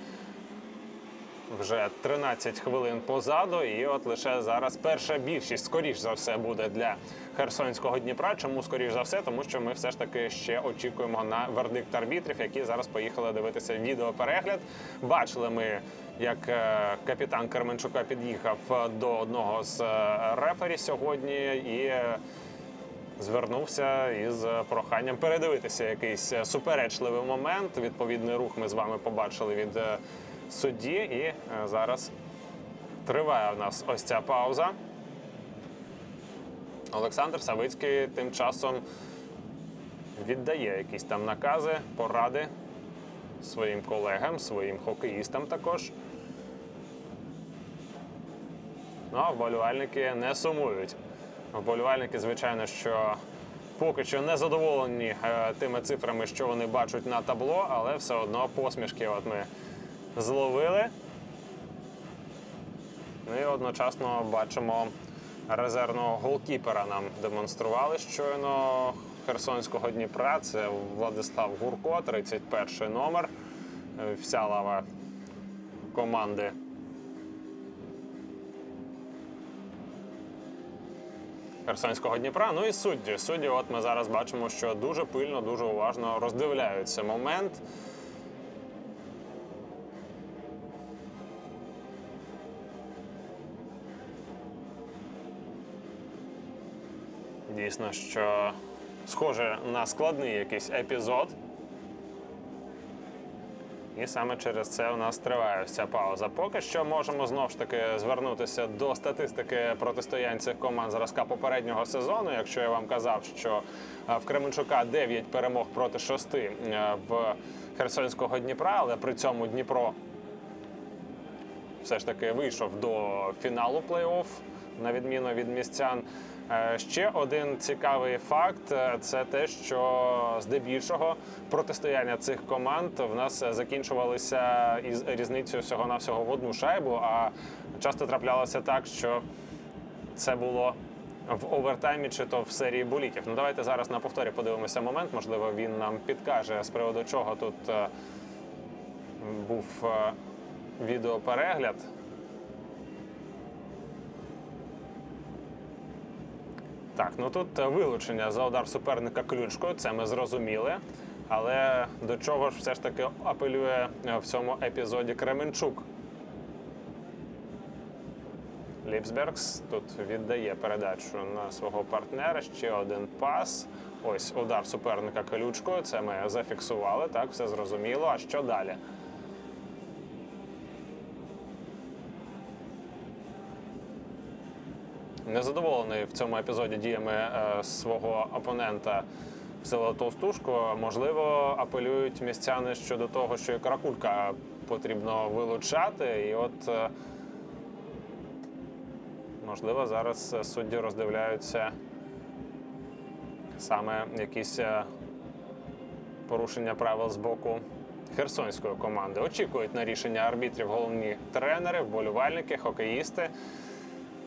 вже 13 хвилин позаду. І от лише зараз перша більшість, скоріш за все, буде для Херсонського Дніпра. Чому скоріш за все? Тому що ми все ж таки ще очікуємо на вердикт арбітрів, які зараз поїхали дивитися відеоперегляд. Бачили ми, як е, капітан Карменчука під'їхав е, до одного з е, рефері сьогодні і. Е, звернувся із проханням передивитися якийсь суперечливий момент. Відповідний рух ми з вами побачили від е, судді, і е, зараз триває в нас ось ця пауза. Олександр Савицький тим часом віддає якісь там накази, поради своїм колегам, своїм хокеїстам також. Ну а вболівальники не сумують. Вболівальники, звичайно, що поки що не задоволені е, тими цифрами, що вони бачать на табло, але все одно посмішки от ми зловили. Ну і одночасно бачимо резервного голкіпера нам демонстрували щойно Херсонського Дніпра. Це Владислав Гурко, 31 номер. Вся лава команди Херсонського Дніпра. Ну і судді. Судді, от ми зараз бачимо, що дуже пильно, дуже уважно роздивляються момент. Дійсно, що схоже на складний якийсь епізод. І саме через це у нас триває ця пауза. Поки що можемо знову ж таки звернутися до статистики протистоянь цих команд зразка попереднього сезону. Якщо я вам казав, що е, в Кременчука 9 перемог проти 6 е, в Херсонського Дніпра, але при цьому Дніпро все ж таки вийшов до фіналу плей-офф, на відміну від містян. Е, Ще один цікавий факт е, це те, що здебільшого протистояння цих команд в нас закінчувалися із різницею всього навсього в одну шайбу. А часто траплялося так, що це було в овертаймі чи то в серії болітів. Ну давайте зараз на повторі подивимося момент. Можливо, він нам підкаже з приводу чого тут е, був е, відеоперегляд. Так, ну тут е, вилучення за удар суперника ключкою, це ми зрозуміли. Але до чого ж все ж таки апелює е, в цьому епізоді Кременчук? Ліпсбергс тут віддає передачу на свого партнера. Ще один пас. Ось удар суперника колючкою. Це ми зафіксували. Так, все зрозуміло. А що далі? Незадоволений в цьому епізоді діями е, свого опонента Всеволода Товстушко. Можливо, апелюють містяни щодо того, що і каракулька потрібно вилучати. І от е, можливо зараз е, судді роздивляються саме якісь порушення правил з боку херсонської команди. Очікують на рішення арбітрів головні тренери, вболівальники, хокеїсти.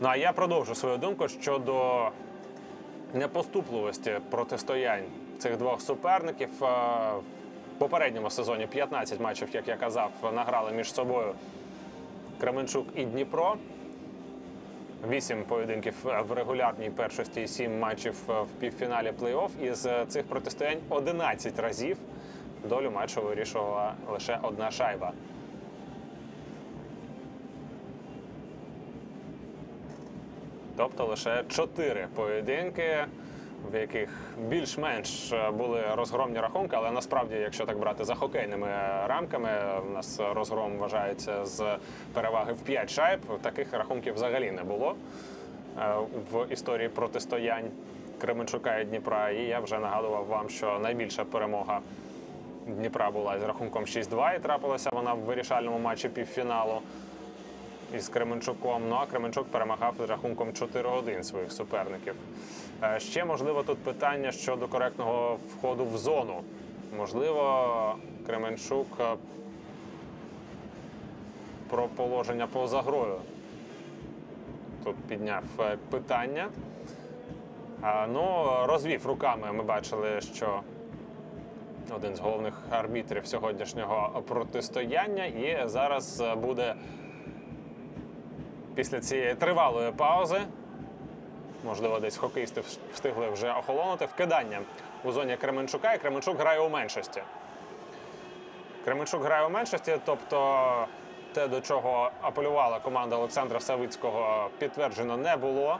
Ну а я продовжу свою думку щодо непоступливості протистоянь цих двох суперників. Е, В попередньому сезоні 15 матчів, як я казав, награли між собою Кременчук і Дніпро. Вісім поєдинків в регулярній першості сім матчів в півфіналі плей-офф. Із цих протистоянь 11 разів долю матчу вирішувала лише одна шайба. Тобто лише чотири поєдинки, в яких більш-менш були розгромні рахунки, але насправді, якщо так брати за хокейними рамками, у нас розгром вважається з переваги в 5 шайб. Таких рахунків взагалі не було е, в історії протистоянь Кременчука і Дніпра. І я вже нагадував вам, що найбільша перемога Дніпра була з рахунком 6-2 і трапилася вона в вирішальному матчі півфіналу із Кременчуком. Ну а Кременчук перемагав з рахунком 4-1 своїх суперників. Е, Ще можливо тут питання щодо коректного входу в зону. Можливо, Кременчук е, про положення поза грою. Тут підняв е, питання. Ну, розвів руками. Ми бачили, що один з головних арбітрів сьогоднішнього протистояння. І зараз буде після цієї тривалої паузи. Можливо, десь хокеїсти встигли вже охолонути вкидання у зоні Кременчука, і Кременчук грає у меншості. Кременчук грає у меншості, тобто те, до чого апелювала команда Олександра Савицького, підтверджено не було.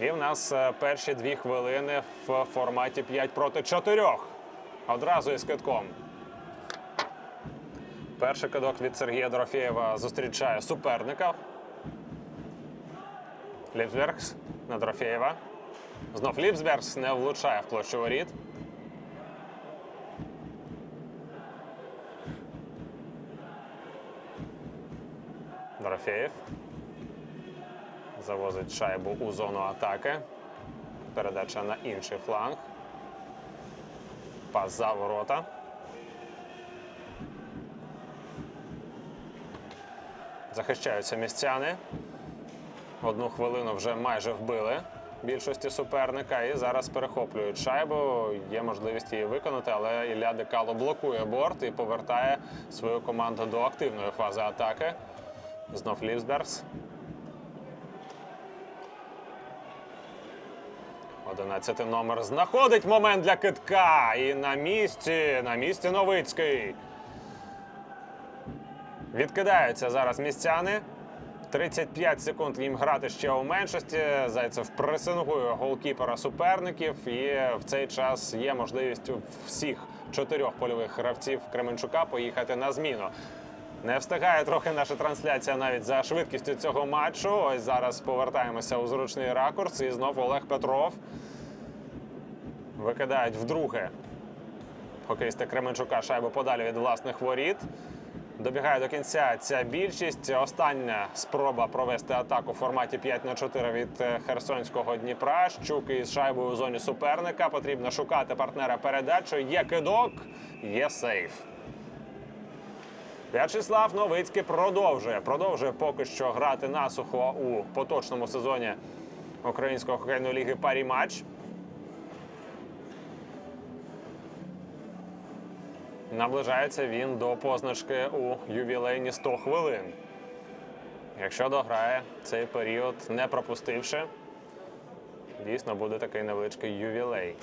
І в нас е, перші дві хвилини в форматі 5 проти 4. Одразу із китком. Перший кидок від Сергія Дорофєєва зустрічає суперника. Ліпсбергс на Дорофєєва. Знов Ліпсбергс не влучає в площу воріт. Дорофєєв. Завозить шайбу у зону атаки. Передача на інший фланг. Пас за ворота. Захищаються містяни. Одну хвилину вже майже вбили більшості суперника і зараз перехоплюють шайбу. Є можливість її виконати, але Ілля Декало блокує борт і повертає свою команду до активної фази атаки. Знов Лівсбергс. 11 номер знаходить момент для китка. І на місці, на місці Новицький. Відкидаються зараз містяни. 35 секунд їм грати ще у меншості. Зайцев пресингує голкіпера суперників. І в цей час є можливість у всіх чотирьох польових гравців Кременчука поїхати на зміну. Не встигає трохи наша трансляція навіть за швидкістю цього матчу. Ось зараз повертаємося у зручний ракурс. І знов Олег Петров викидають вдруге хокеїсти Кременчука шайбу подалі від власних воріт. Добігає до кінця ця більшість. Остання спроба провести атаку в форматі 5 на 4 від е, Херсонського Дніпра. Щук із шайбою у зоні суперника. Потрібно шукати партнера передачу. Є кидок, є сейф. В'ячеслав Новицький продовжує. Продовжує поки що грати насухо у поточному сезоні Української хокейної ліги парі матч. Наближається він до позначки у ювілейні 100 хвилин. Якщо дограє цей період, не пропустивши, дійсно буде такий невеличкий ювілей.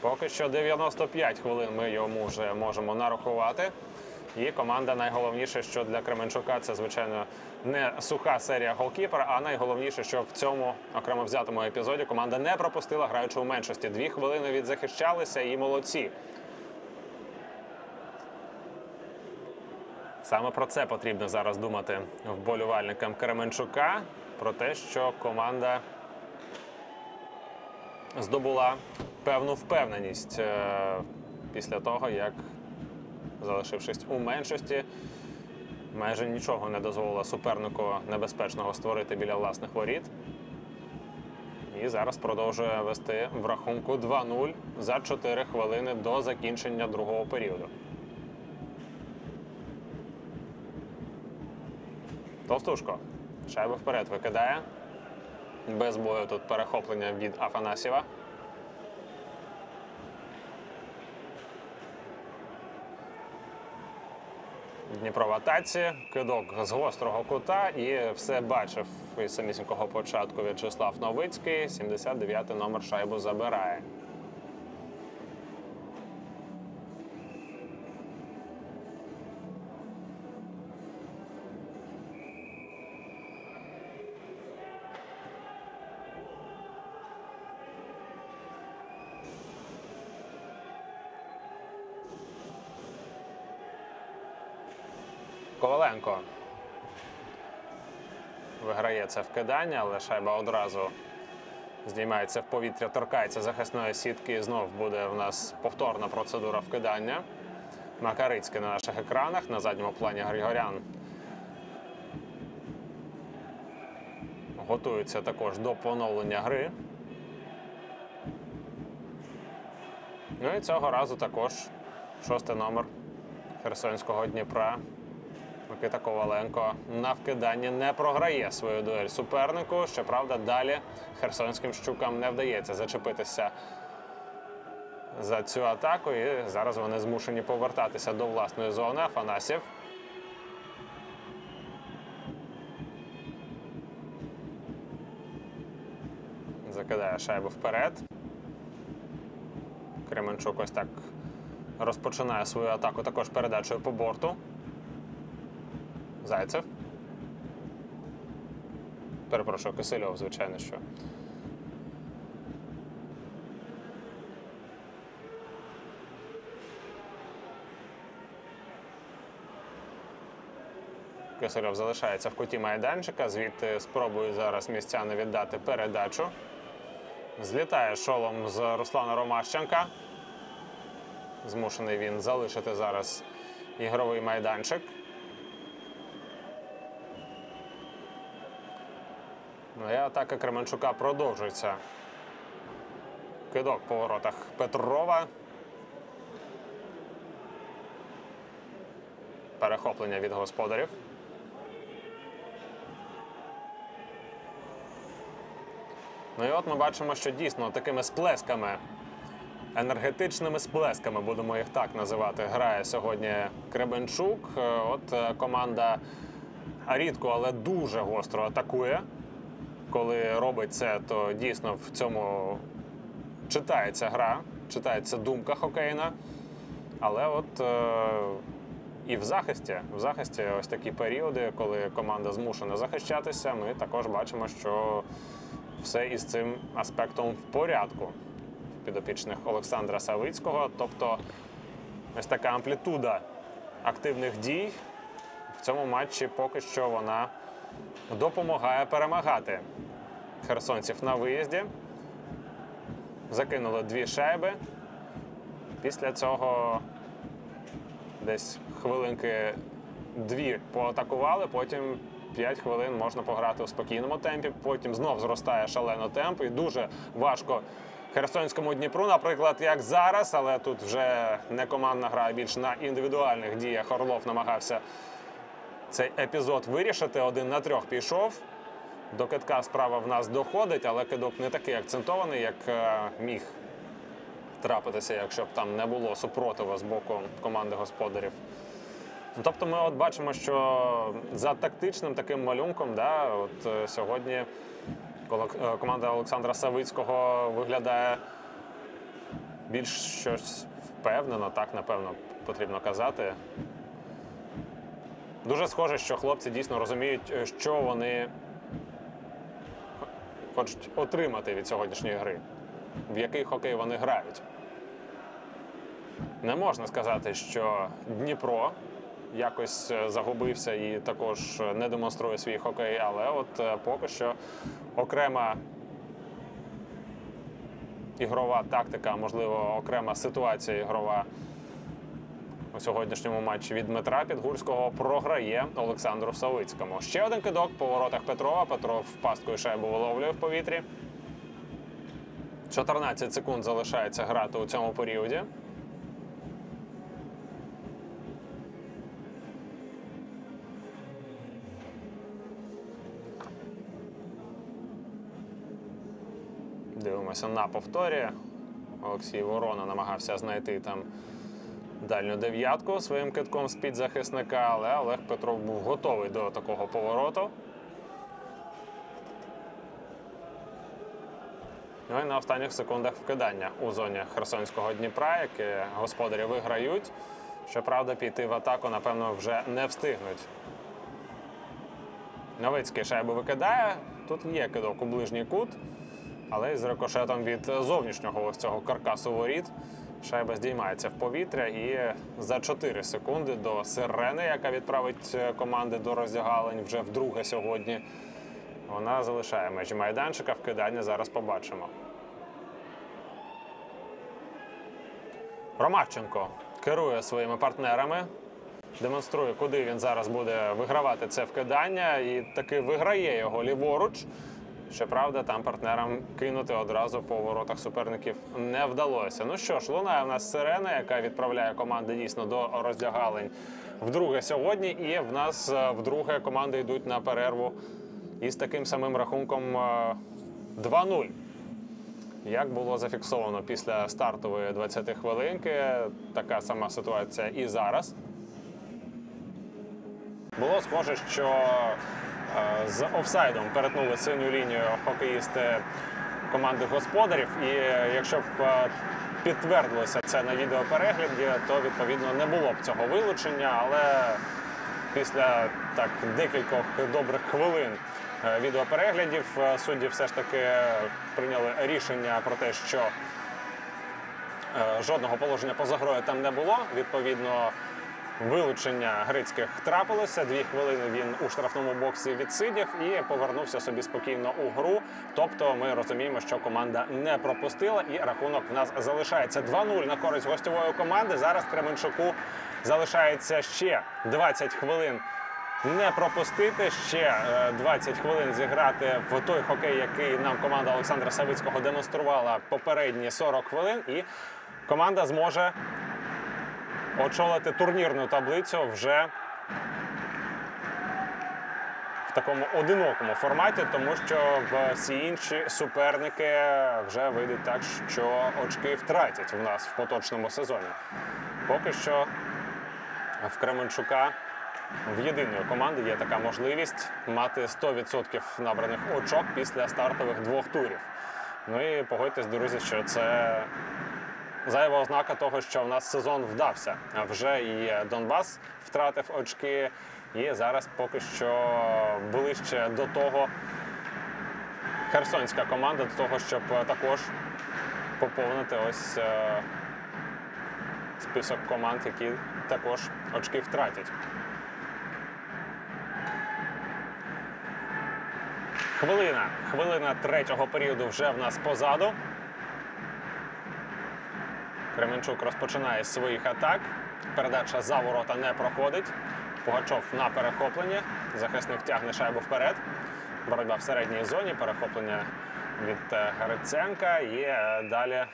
Поки що 95 хвилин ми йому вже можемо нарахувати. І команда найголовніше, що для Кременчука, це звичайно не суха серія голкіпера, а найголовніше, що в цьому окремо взятому епізоді команда не пропустила, граючи у меншості. Дві хвилини відзахищалися і молодці. Саме про це потрібно зараз думати вболівальникам Кременчука. Про те, що команда здобула певну впевненість е, після того, як, залишившись у меншості, майже нічого не дозволила супернику небезпечного створити біля власних воріт. І зараз продовжує вести в рахунку 2-0 за 4 хвилини до закінчення другого періоду. Толстушко. Шайбу вперед викидає. Без бою тут перехоплення від Афанасєва. Дніпро в атаці, кидок з гострого кута і все бачив із самісінького початку В'ячеслав Новицький. 79-й номер шайбу забирає. Коваленко виграє це вкидання, але шайба одразу здіймається в повітря, торкається захисної сітки. І знов буде в нас повторна процедура вкидання. Макарицький на наших екранах. На задньому плані Григорян готується також до поновлення гри. Ну і цього разу також шостий номер Херсонського Дніпра. Микита Коваленко на вкиданні не програє свою дуель супернику. Щоправда, далі херсонським щукам не вдається зачепитися за цю атаку. І зараз вони змушені повертатися до власної зони. Афанасів. Закидає шайбу вперед. Кременчук ось так розпочинає свою атаку також передачею по борту. Зайцев. Перепрошую, Кисельов, звичайно, що. Кисельов залишається в куті майданчика, звідти спробує зараз містяни віддати передачу. Злітає шолом з Руслана Ромащенка. Змушений він залишити зараз ігровий майданчик. І атака Кременчука продовжується. Кидок по воротах Петрова. Перехоплення від господарів. Ну і от ми бачимо, що дійсно такими сплесками, енергетичними сплесками, будемо їх так називати, грає сьогодні Кременчук. Е, От е, команда рідко, але дуже гостро атакує коли робить це, то дійсно в цьому читається гра, читається думка хокейна. Але от е, і в захисті, в захисті ось такі періоди, коли команда змушена захищатися, ми також бачимо, що все із цим аспектом в порядку в підопічних Олександра Савицького. Тобто ось така амплітуда активних дій в цьому матчі поки що вона допомагає перемагати херсонців на виїзді. Закинули дві шайби. Після цього десь хвилинки дві поатакували, потім 5 хвилин можна пограти у спокійному темпі. Потім знов зростає шалено темп і дуже важко Херсонському Дніпру, наприклад, як зараз, але тут вже не командна гра, а більш на індивідуальних діях Орлов намагався цей епізод вирішити. Один на трьох пішов. До китка справа в нас доходить, але кидок не такий акцентований, як е, міг трапитися, якщо б там не було супротиву з боку команди господарів. Ну, Тобто ми от бачимо, що за тактичним таким малюнком, да, от е, сьогодні е, команда Олександра Савицького виглядає більш щось впевнено, так напевно потрібно казати. Дуже схоже, що хлопці дійсно розуміють, е, що вони хочуть отримати від сьогоднішньої гри, в який хокей вони грають. Не можна сказати, що Дніпро якось е, загубився і також е, не демонструє свій хокей, але от поки що окрема ігрова тактика, можливо, окрема ситуація ігрова у сьогоднішньому матчі від Дмитра Підгурського програє Олександру Савицькому. Ще один кидок по воротах Петрова. Петров пасткою шайбу виловлює в повітрі. 14 секунд залишається грати у цьому періоді. Дивимося на повторі. Олексій Ворона намагався знайти там дальню дев'ятку своїм китком з-під захисника, але Олег Петров був готовий до такого повороту. Ну і на останніх секундах вкидання у зоні Херсонського Дніпра, яке господарі виграють. Щоправда, піти в атаку, напевно, вже не встигнуть. Новицький шайбу викидає. Тут є кидок у ближній кут, але з рикошетом від зовнішнього ось цього каркасу воріт. Шайба здіймається в повітря і за 4 секунди до сирени, яка відправить команди до роздягалень вже вдруге сьогодні. Вона залишає межі майданчика. Вкидання зараз побачимо. Ромаченко керує своїми партнерами, демонструє, куди він зараз буде вигравати це вкидання, і таки виграє його ліворуч. Щоправда, там партнерам кинути одразу по воротах суперників не вдалося. Ну що ж, лунає в нас сирена, яка відправляє команди дійсно до роздягалень вдруге сьогодні. І в нас е, вдруге команди йдуть на перерву із таким самим рахунком е, 2-0. Як було зафіксовано після стартової 20 хвилинки, така сама ситуація і зараз. Було схоже, що е, з офсайдом перетнули синю лінію хокеїсти команди господарів. І е, якщо б е, підтвердилося це на відеоперегляді, то відповідно не було б цього вилучення. Але після так декількох добрих хвилин е, відеопереглядів судді все ж таки прийняли рішення про те, що жодного положення поза грою там не було. Відповідно, вилучення грицьких трапилося. Дві хвилини він у штрафному боксі відсидів і повернувся собі спокійно у гру. Тобто, ми розуміємо, що команда не пропустила, і рахунок в нас залишається 2-0 на користь гостьової команди. Зараз Кременчуку залишається ще 20 хвилин. Не пропустити ще е, 20 хвилин зіграти в той хокей, який нам команда Олександра Савицького демонструвала попередні 40 хвилин, і команда зможе очолити турнірну таблицю вже в такому одинокому форматі, тому що всі інші суперники вже вийдуть так, що очки втратять в нас в поточному сезоні. Поки що в Кременчука в єдиної команди є така можливість мати 100% набраних очок після стартових двох турів. Ну і погодьтесь, друзі, що це зайва ознака того, що в нас сезон вдався. Вже і Донбас втратив очки, і зараз поки що ближче до того херсонська команда, до того, щоб також поповнити ось е, список команд, які також очки втратять. Хвилина. Хвилина третього періоду вже в нас позаду. Кременчук розпочинає своїх атак. Передача за ворота не проходить. Пугачов на перехопленні. Захисник тягне шайбу вперед. Боротьба в середній зоні. Перехоплення від е, Гриценка. І е, далі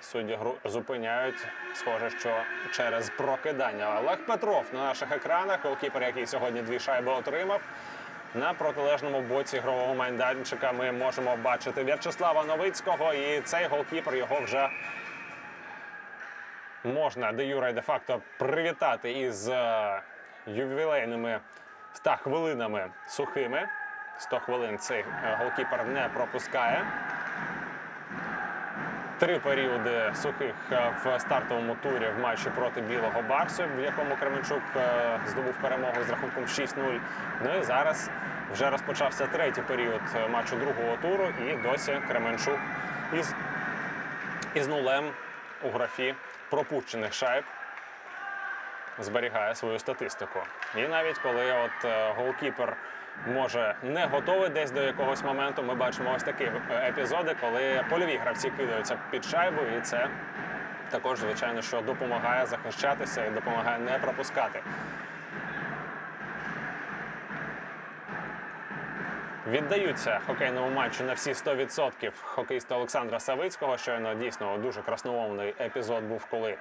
судді зупиняють. Схоже, що через прокидання. Олег Петров на наших екранах. Голкіпер, який сьогодні дві шайби отримав. На протилежному боці ігрового майданчика ми можемо бачити В'ячеслава Новицького. І цей голкіпер його вже можна де юре і де факто привітати із е, ювілейними 100 хвилинами сухими. 100 хвилин цей е, голкіпер не пропускає. Три періоди сухих е, в стартовому турі в матчі проти білого Барсу, в якому Кременчук здобув перемогу з рахунком 6-0. Ну і зараз вже розпочався третій період матчу другого туру, і досі Кременчук із, із нулем у графі пропущених шайб зберігає свою статистику. І навіть коли от е, голкіпер може не готовий десь до якогось моменту, ми бачимо ось такі е, епізоди, коли польові гравці кидаються під шайбу, і це також, звичайно, що допомагає захищатися і допомагає не пропускати. Віддаються хокейному матчу на всі 100% хокеїста Олександра Савицького. Щойно дійсно дуже красномовний епізод був, коли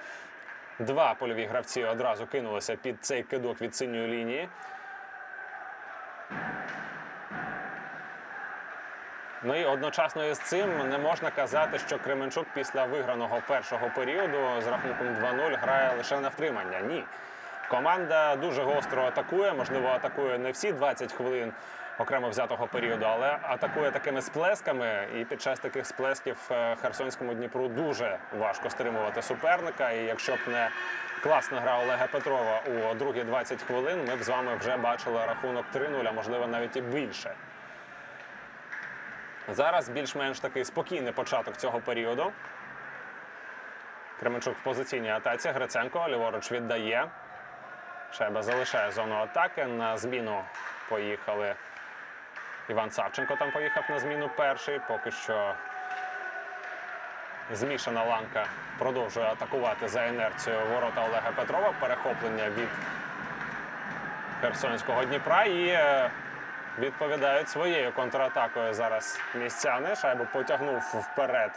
два польові гравці одразу кинулися під цей кидок від синьої лінії. Ну і одночасно із цим не можна казати, що Кременчук після виграного першого періоду з рахунком 2-0 грає лише на втримання. Ні. Команда дуже гостро атакує, можливо, атакує не всі 20 хвилин окремо взятого періоду, але атакує такими сплесками. І під час таких сплесків е, Херсонському Дніпру дуже важко стримувати суперника. І якщо б не класна гра Олега Петрова у другі 20 хвилин, ми б з вами вже бачили рахунок 3-0, а можливо навіть і більше. Зараз більш-менш такий спокійний початок цього періоду. Кременчук в позиційній атаці. Гриценко ліворуч віддає. Шайба залишає зону атаки. На зміну поїхали. Іван Савченко там поїхав на зміну перший. Поки що змішана ланка продовжує атакувати за інерцією ворота Олега Петрова. Перехоплення від Херсонського Дніпра. І е, відповідають своєю контратакою зараз містяни. Шайбу потягнув вперед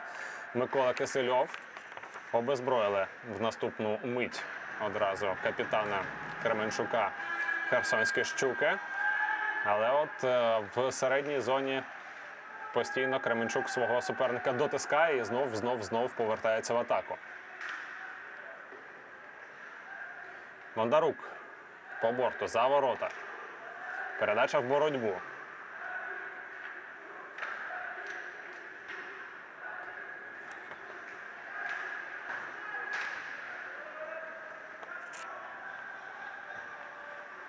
Микола Кисельов. Обезброїли в наступну мить одразу капітана Кременчука Херсонські щуки. Але от е, в середній зоні постійно Кременчук свого суперника дотискає і знов, знов, знов повертається в атаку. Мондарук по борту за ворота. Передача в боротьбу.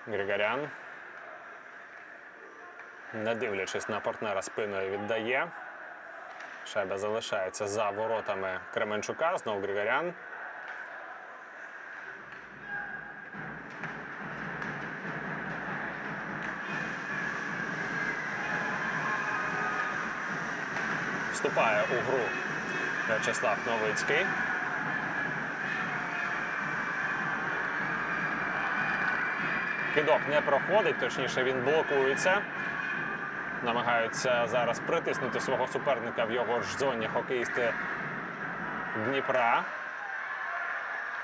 Григорян. Не дивлячись на партнера спиною віддає. Шайба залишається за воротами Кременчука. Знову Григорян. Вступає у гру В'ячеслав Новицький. Кидок не проходить, точніше він блокується. Намагаються зараз притиснути свого суперника в його ж зоні хокеїсти Дніпра.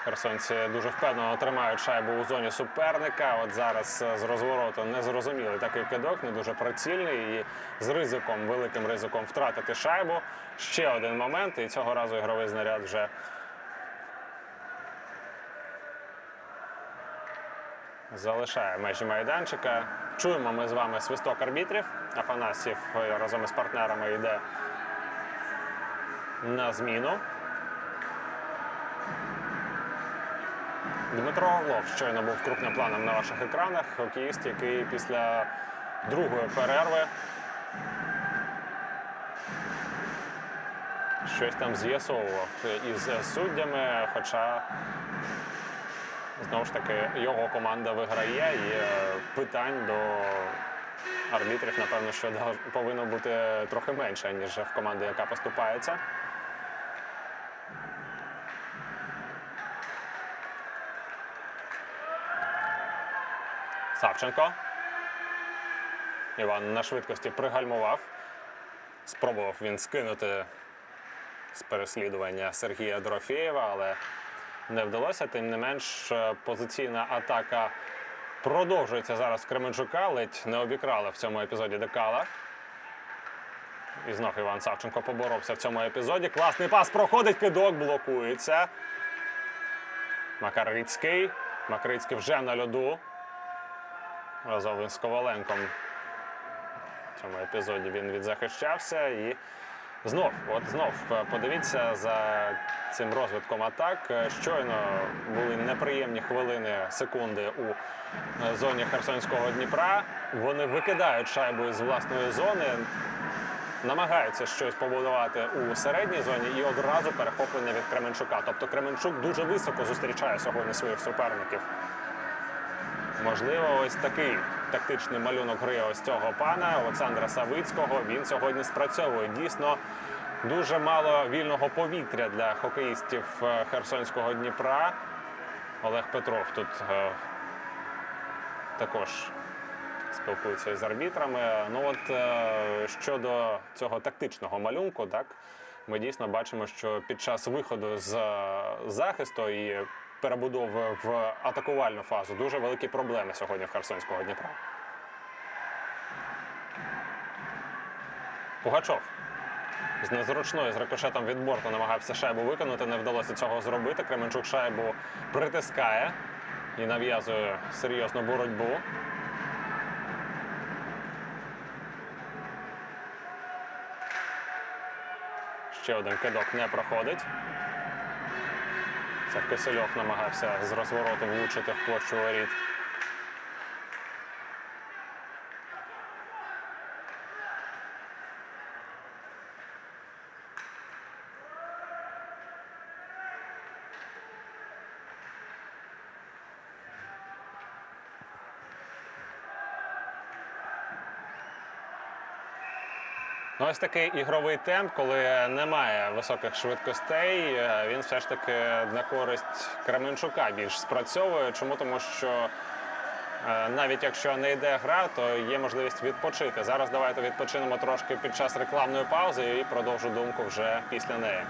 Херсонці дуже впевнено тримають шайбу у зоні суперника. От зараз е, з розвороту незрозумілий такий кидок, не дуже прицільний і з ризиком, великим ризиком втратити шайбу. Ще один момент, і цього разу ігровий знаряд вже залишає межі майданчика. Чуємо ми з вами свисток арбітрів. Афанасьєв е, разом із партнерами йде на зміну. Дмитро Орлов щойно був крупним планом на ваших екранах. Хокеїст, який після другої перерви щось там з'ясовував із суддями, хоча знову ж таки його команда виграє і питань до арбітрів, напевно, що повинно бути трохи менше, ніж в команди, яка поступається. Савченко. Іван на швидкості пригальмував. Спробував він скинути з переслідування Сергія Дорофєєва, але не вдалося. Тим не менш, позиційна атака продовжується зараз Кременчука. Ледь не обікрали в цьому епізоді Декала. І знов Іван Савченко поборовся в цьому епізоді. Класний пас проходить, кидок блокується. Макарицький. Макарицький вже на льоду. Разом з Коваленком в цьому епізоді він відзахищався і знов, от знов е, подивіться за цим розвитком атак. Е, Щойно були неприємні хвилини, секунди у е, зоні Херсонського Дніпра. Вони викидають шайбу з власної зони, намагаються щось побудувати у середній зоні і одразу перехоплення від Кременчука. Тобто Кременчук дуже високо зустрічає сьогодні своїх суперників. Можливо, ось такий тактичний малюнок гри ось цього пана Олександра Савицького. Він сьогодні спрацьовує. Дійсно, дуже мало вільного повітря для хокеїстів е, Херсонського Дніпра. Олег Петров тут е, також спілкуються із арбітрами. Ну от е, щодо цього тактичного малюнку, так ми дійсно бачимо, що під час виходу з е, захисту і перебудови в атакувальну фазу дуже великі проблеми сьогодні в Херсонського Дніпра. Пугачов з незручною з рикошетом від борту намагався шайбу виконати. Не вдалося цього зробити. Кременчук шайбу притискає і нав'язує серйозну боротьбу. Ще один кидок не проходить. Кисельов намагався з розвороту влучити в площу воріт. Ось такий ігровий темп, коли немає високих швидкостей, е, він все ж таки на користь Кременчука більш спрацьовує. Чому? Тому що е, навіть якщо не йде гра, то є можливість відпочити. Зараз давайте відпочинемо трошки під час рекламної паузи і продовжу думку вже після неї.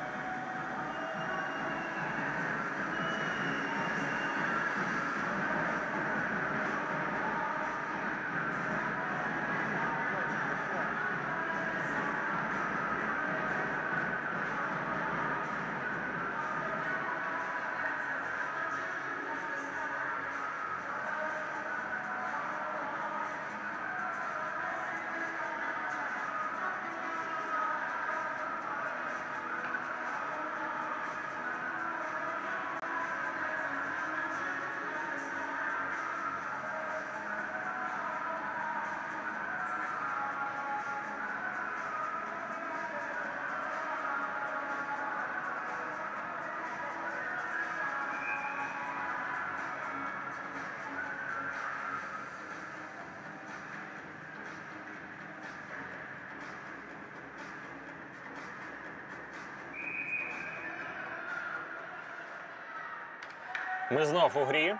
Ми знов у грі.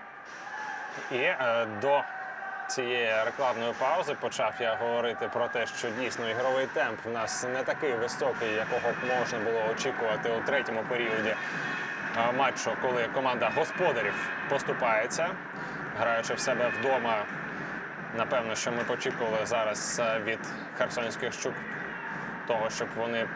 І е, до цієї рекламної паузи почав я говорити про те, що дійсно ігровий темп в нас не такий високий, якого б можна було очікувати у третьому періоді е, матчу, коли команда господарів поступається, граючи в себе вдома. Напевно, що ми очікували зараз е, від херсонських щук того, щоб вони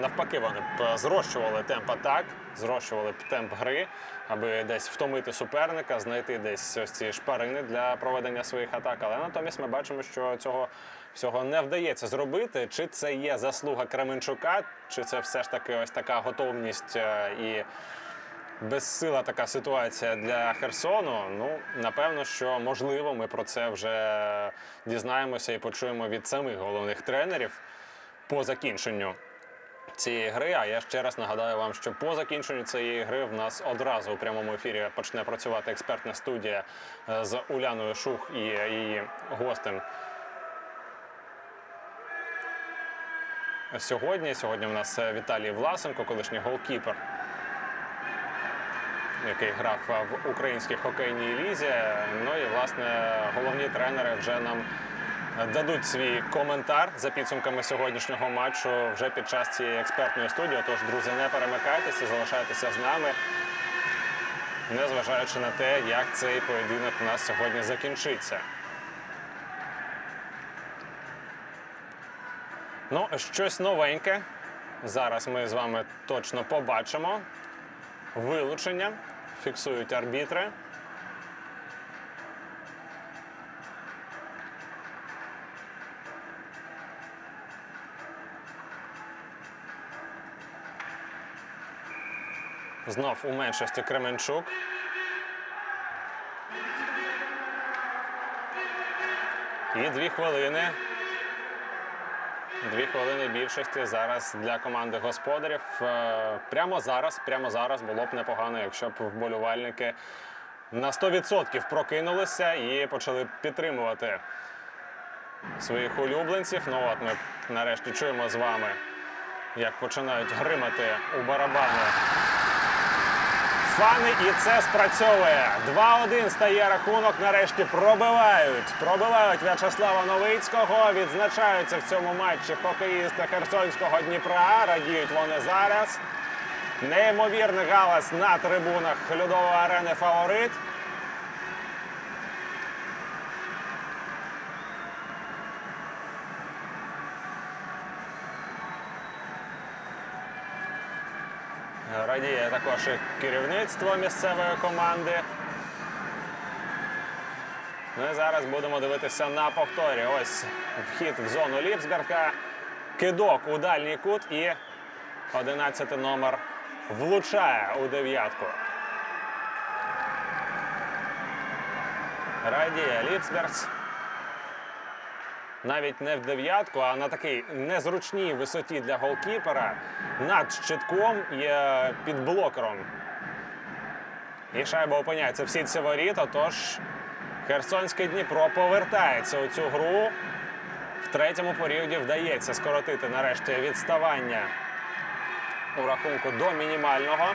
навпаки вони б зрощували темп атак, зрощували темп гри, аби десь втомити суперника, знайти десь ось ці шпарини для проведення своїх атак. Але натомість ми бачимо, що цього всього не вдається зробити. Чи це є заслуга Кременчука, чи це все ж таки ось така готовність е, і безсила така ситуація для Херсону. Ну напевно, що можливо, ми про це вже дізнаємося і почуємо від самих головних тренерів по закінченню цієї гри. А я ще раз нагадаю вам, що по закінченню цієї гри в нас одразу у прямому ефірі почне працювати експертна студія е, з Уляною Шух і її гостем. Сьогодні. Сьогодні у нас е, Віталій Власенко, колишній голкіпер який грав в українській хокейній лізі. Ну і власне головні тренери вже нам дадуть свій коментар за підсумками сьогоднішнього матчу вже під час цієї експертної студії. Тож, друзі, не перемикайтеся, залишайтеся з нами, незважаючи на те, як цей поєдинок у нас сьогодні закінчиться. Ну, щось новеньке. Зараз ми з вами точно побачимо. Вилучення фіксують арбітри. Знов у меншості Кременчук. І дві хвилини. Дві хвилини більшості зараз для команди господарів. Е, Прямо зараз, прямо зараз було б непогано, якщо б вболівальники на 100% прокинулися і почали підтримувати своїх улюбленців. Ну от ми нарешті чуємо з вами, як починають гримати у барабани фани, і це спрацьовує. 2-1 стає рахунок. Нарешті пробивають. Пробивають В'ячеслава Новицького. Відзначаються в цьому матчі хокеїсти Херсонського Дніпра. Радіють вони зараз. Неймовірний галас на трибунах Людової арени фаворит. Радіє також і керівництво місцевої команди. Ну і зараз будемо дивитися на повторі. Ось вхід в зону Ліпсберга. Кидок у дальній кут і 11 номер влучає у дев'ятку. Радіє Ліпсбергс. Навіть не в дев'ятку, а на такій незручній висоті для голкіпера над щитком і під блокером. І шайба опиняється в сітці воріт, отож Херсонське Дніпро повертається у цю гру. В третьому періоді вдається скоротити нарешті відставання у рахунку до мінімального.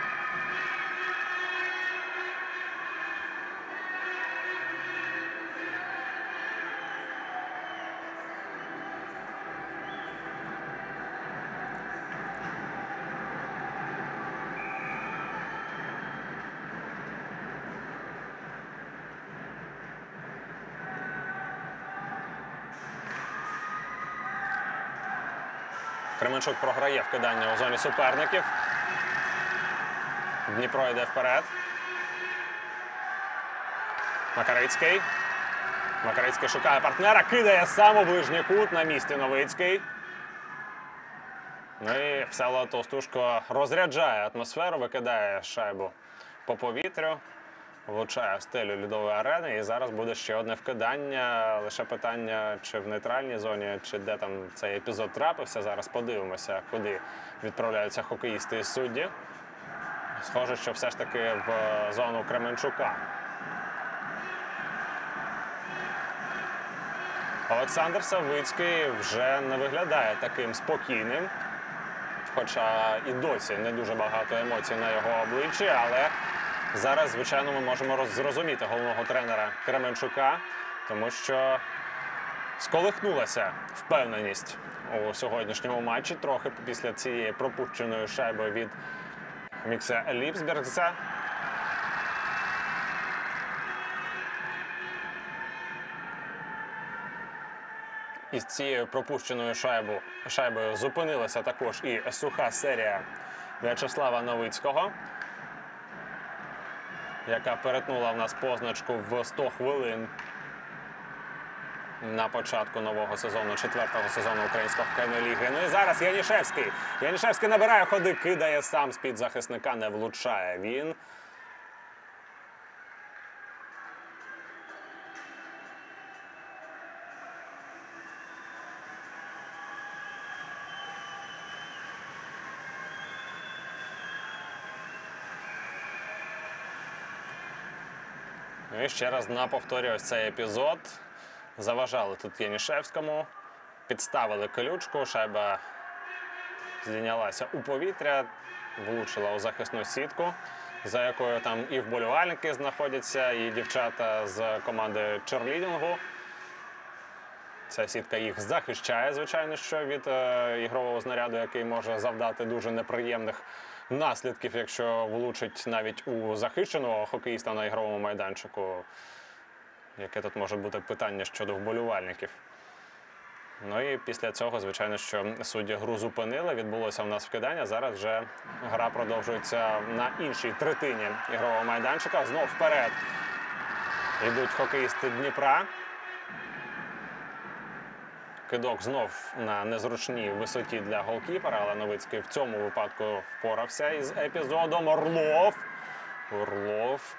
Кременчук програє вкидання у зоні суперників. Дніпро йде вперед. Макарицький. Макарицький шукає партнера, кидає сам у ближній кут на місці Новицький. Ну і Всеволод Товстушко розряджає атмосферу, викидає шайбу по повітрю, влучає в стелю льодової арени. І зараз буде ще одне вкидання. Лише питання, чи в нейтральній зоні, чи де там цей епізод трапився. Зараз подивимося, куди відправляються хокеїсти і судді. Схоже, що все ж таки в зону Кременчука. Олександр Савицький вже не виглядає таким спокійним. Хоча і досі не дуже багато емоцій на його обличчі, але зараз, звичайно, ми можемо зрозуміти головного тренера Кременчука, тому що сколихнулася впевненість у сьогоднішньому матчі трохи після цієї пропущеної шайби від Мікса Ліпсбергса. Із цією пропущеною шайбу, шайбою зупинилася також і суха серія В'ячеслава Новицького, яка перетнула в нас позначку в 100 хвилин на початку нового сезону, четвертого сезону української хокейної ліги. Ну і зараз Янішевський. Янішевський набирає ходи, кидає сам з-під захисника, не влучає. Він Ще раз на повторі ось цей епізод. Заважали тут Янішевському, підставили колючку, шайба здійнялася у повітря, влучила у захисну сітку, за якою там і вболівальники знаходяться, і дівчата з команди черлідінгу. Ця сітка їх захищає, звичайно, що від е, ігрового знаряду, який може завдати дуже неприємних наслідків, якщо влучить навіть у захищеного хокеїста на ігровому майданчику. Яке тут може бути питання щодо вболівальників. Ну і після цього, звичайно, що судді гру зупинили. Відбулося в нас вкидання. Зараз вже гра продовжується на іншій третині ігрового майданчика. Знов вперед йдуть хокеїсти Дніпра. Кидок знов на незручній висоті для голкіпера, але Новицький в цьому випадку впорався із епізодом. Орлов. Орлов.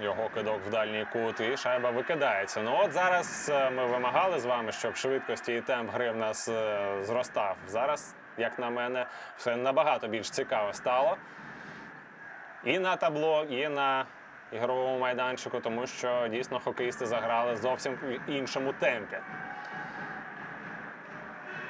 Його кидок в дальній кут і шайба викидається. Ну от зараз е, ми вимагали з вами, щоб швидкості і темп гри в нас е, зростав. Зараз, як на мене, все набагато більш цікаво стало. І на табло, і на ігровому майданчику, тому що дійсно хокеїсти заграли зовсім в іншому темпі.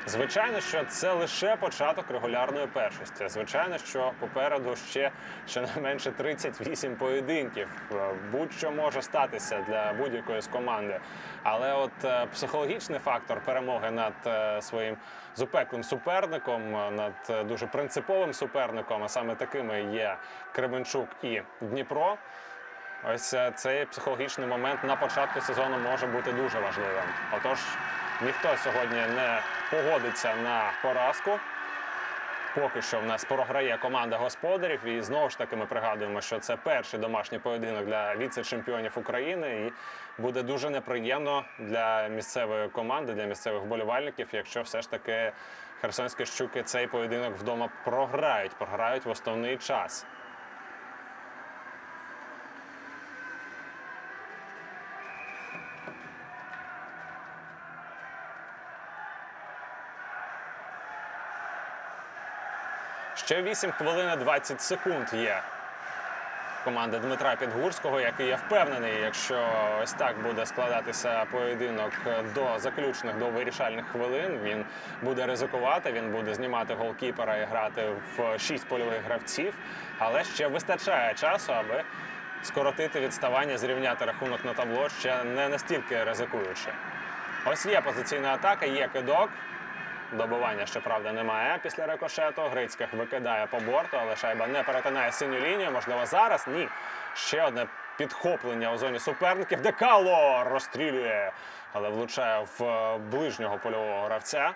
Звичайно, що це лише початок регулярної першості. Звичайно, що попереду ще щонайменше 38 поєдинків. Е, Будь-що може статися для будь-якої з команди. Але от е, психологічний фактор перемоги над е, своїм зупеклим суперником, над дуже принциповим суперником, а саме такими є Кременчук і Дніпро. Ось е, цей психологічний момент на початку сезону може бути дуже важливим. Отож, ніхто сьогодні не погодиться на поразку. Поки що в нас програє команда господарів, і знову ж таки ми пригадуємо, що це перший домашній поєдинок для віце-чемпіонів України, і буде дуже неприємно для місцевої команди, для місцевих вболівальників, якщо все ж таки херсонські щуки цей поєдинок вдома програють, програють в основний час. Ще 8 хвилин і 20 секунд є. Команда Дмитра Підгурського, який я впевнений, якщо ось так буде складатися поєдинок до заключних до вирішальних хвилин, він буде ризикувати, він буде знімати голкіпера і грати в 6 польових гравців, але ще вистачає часу, аби скоротити відставання, зрівняти рахунок на табло ще не настільки ризикуючи. Ось є позиційна атака, є кидок. Добивання, щоправда, немає після рикошету. Грицьких викидає по борту, але шайба не перетинає синю лінію. Можливо, зараз ні. Ще одне підхоплення у зоні суперників. Декало розстрілює, але влучає в е, ближнього польового гравця.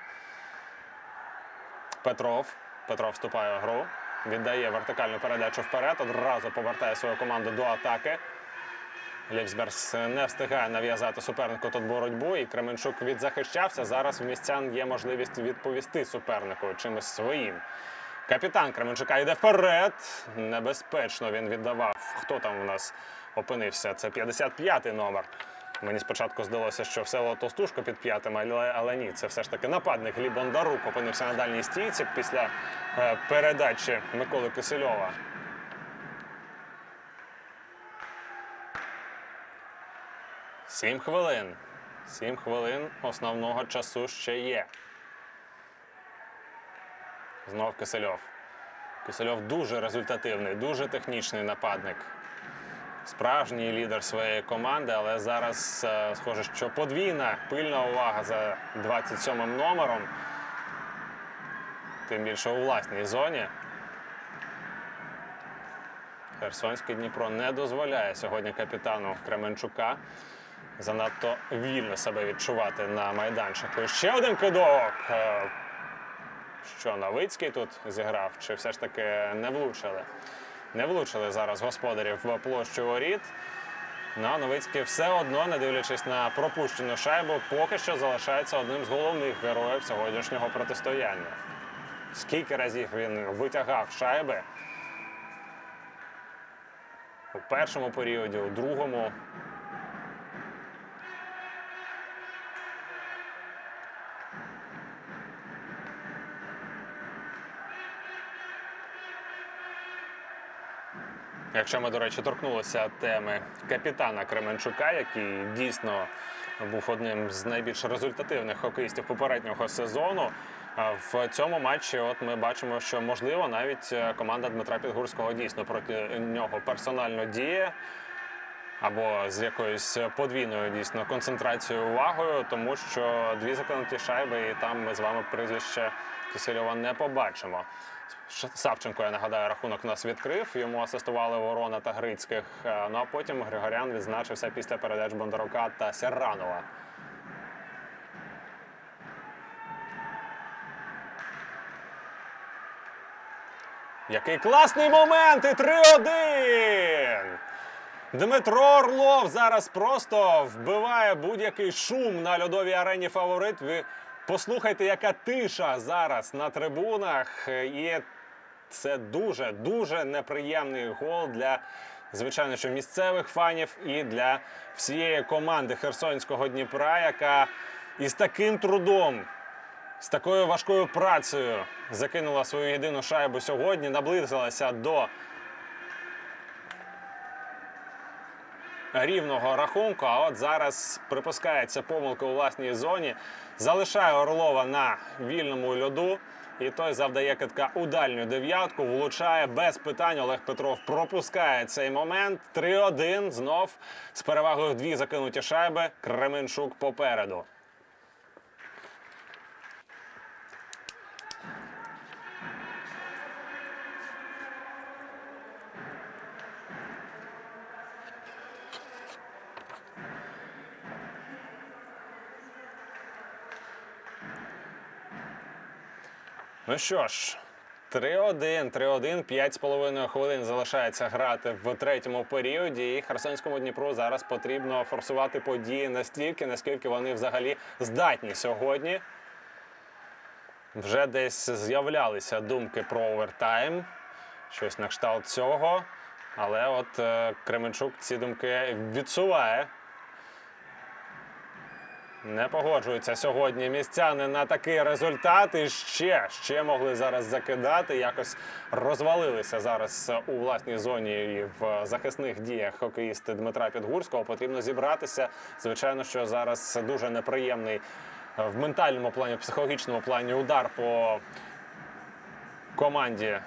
Петров. Петров вступає в гру. Віддає вертикальну передачу вперед. Одразу повертає свою команду до атаки. Ліпсберс не встигає нав'язати супернику тут боротьбу, і Кременчук відзахищався. Зараз в містян є можливість відповісти супернику чимось своїм. Капітан Кременчука йде вперед. Небезпечно він віддавав. Хто там у нас опинився? Це 55-й номер. Мені спочатку здалося, що все Товстушко під п'ятим, але, але ні, це все ж таки нападник Гліб Бондарук опинився на дальній стійці після е, передачі Миколи Кисельова. Сім хвилин. Сім хвилин основного часу ще є. Знов Кисельов. Кисельов дуже результативний, дуже технічний нападник. Справжній лідер своєї команди, але зараз е, схоже, що подвійна пильна увага за 27-м номером. Тим більше у власній зоні. Херсонський Дніпро не дозволяє сьогодні капітану Кременчука занадто вільно себе відчувати на майданчику. Ще один кидок. Е, Що Новицький тут зіграв, чи все ж таки не влучили? Не влучили зараз господарів в площу воріт. Ну, Новицький все одно, не дивлячись на пропущену шайбу, поки що залишається одним з головних героїв сьогоднішнього протистояння. Скільки разів він витягав шайби у першому періоді, у другому. Якщо ми, до речі, торкнулися теми капітана Кременчука, який дійсно був одним з найбільш результативних хокеїстів попереднього сезону. В цьому матчі, от ми бачимо, що можливо навіть е, команда Дмитра Підгурського дійсно проти нього персонально діє. Або з якоюсь подвійною дійсно концентрацією увагою, тому що дві закинуті шайби, і там ми з вами прізвище Кисельова не побачимо. Савченко, я нагадаю, рахунок нас відкрив. Йому асистували Ворона та Грицьких. Е, Ну а потім Григорян відзначився після передач Бондарука та Серранова. Який класний момент! І 3-1! Дмитро Орлов зараз просто вбиває будь-який шум на льодовій арені фаворит. Послухайте, яка тиша зараз на трибунах. І це дуже дуже неприємний гол для, звичайно, що місцевих фанів і для всієї команди Херсонського Дніпра, яка із таким трудом з такою важкою працею закинула свою єдину шайбу сьогодні, наблизилася до рівного рахунку. А от зараз припускається помилка у власній зоні, залишає Орлова на вільному льоду. І той завдає китка у дальню дев'ятку, влучає без питань. Олег Петров пропускає цей момент. 3-1. Знов з перевагою в дві закинуті шайби. Кременчук попереду. Ну що ж, 3-1, 3-1, 5,5 хвилин залишається грати в третьому періоді. І Херсонському Дніпру зараз потрібно форсувати події настільки, наскільки вони взагалі здатні сьогодні. Вже десь з'являлися думки про овертайм, щось на кшталт цього. Але от е, Кременчук ці думки відсуває. Не погоджуються сьогодні містяни на такий результат. І ще, ще могли зараз закидати. Якось розвалилися зараз у власній зоні і в захисних діях хокеїсти Дмитра Підгурського. Потрібно зібратися. Звичайно, що зараз дуже неприємний в ментальному плані, в психологічному плані удар по команді.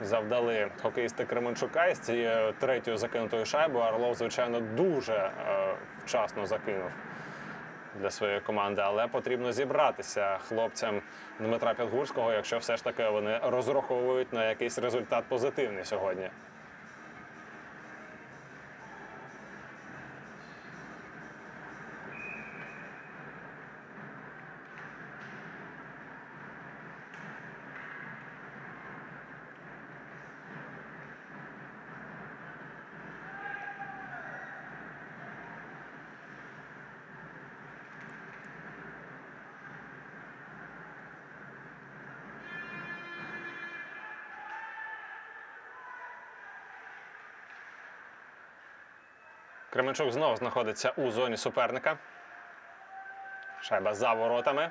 Завдали хокеїсти Кременчука і з цією третьою закинутою шайбою. Орлов, звичайно, дуже е, вчасно закинув для своєї команди, але потрібно зібратися хлопцям Дмитра Підгурського, якщо все ж таки вони розраховують на якийсь результат позитивний сьогодні. Кременчук знову знаходиться у зоні суперника. Шайба за воротами.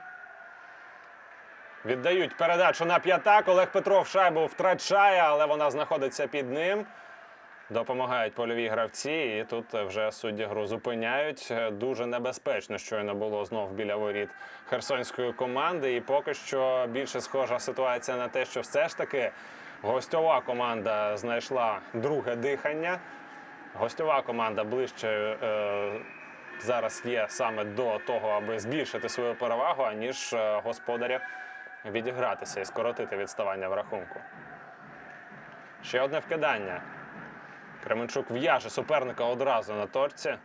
Віддають передачу на п'ятак. Олег Петров шайбу втрачає, але вона знаходиться під ним. Допомагають польові гравці, і тут вже судді гру зупиняють. Дуже небезпечно щойно було знов біля воріт херсонської команди. І поки що більше схожа ситуація на те, що все ж таки гостьова команда знайшла друге дихання. Гостьова команда ближче е, зараз є саме до того, аби збільшити свою перевагу, аніж е, господаря відігратися і скоротити відставання в рахунку. Ще одне вкидання. Кременчук в'яже суперника одразу на торці.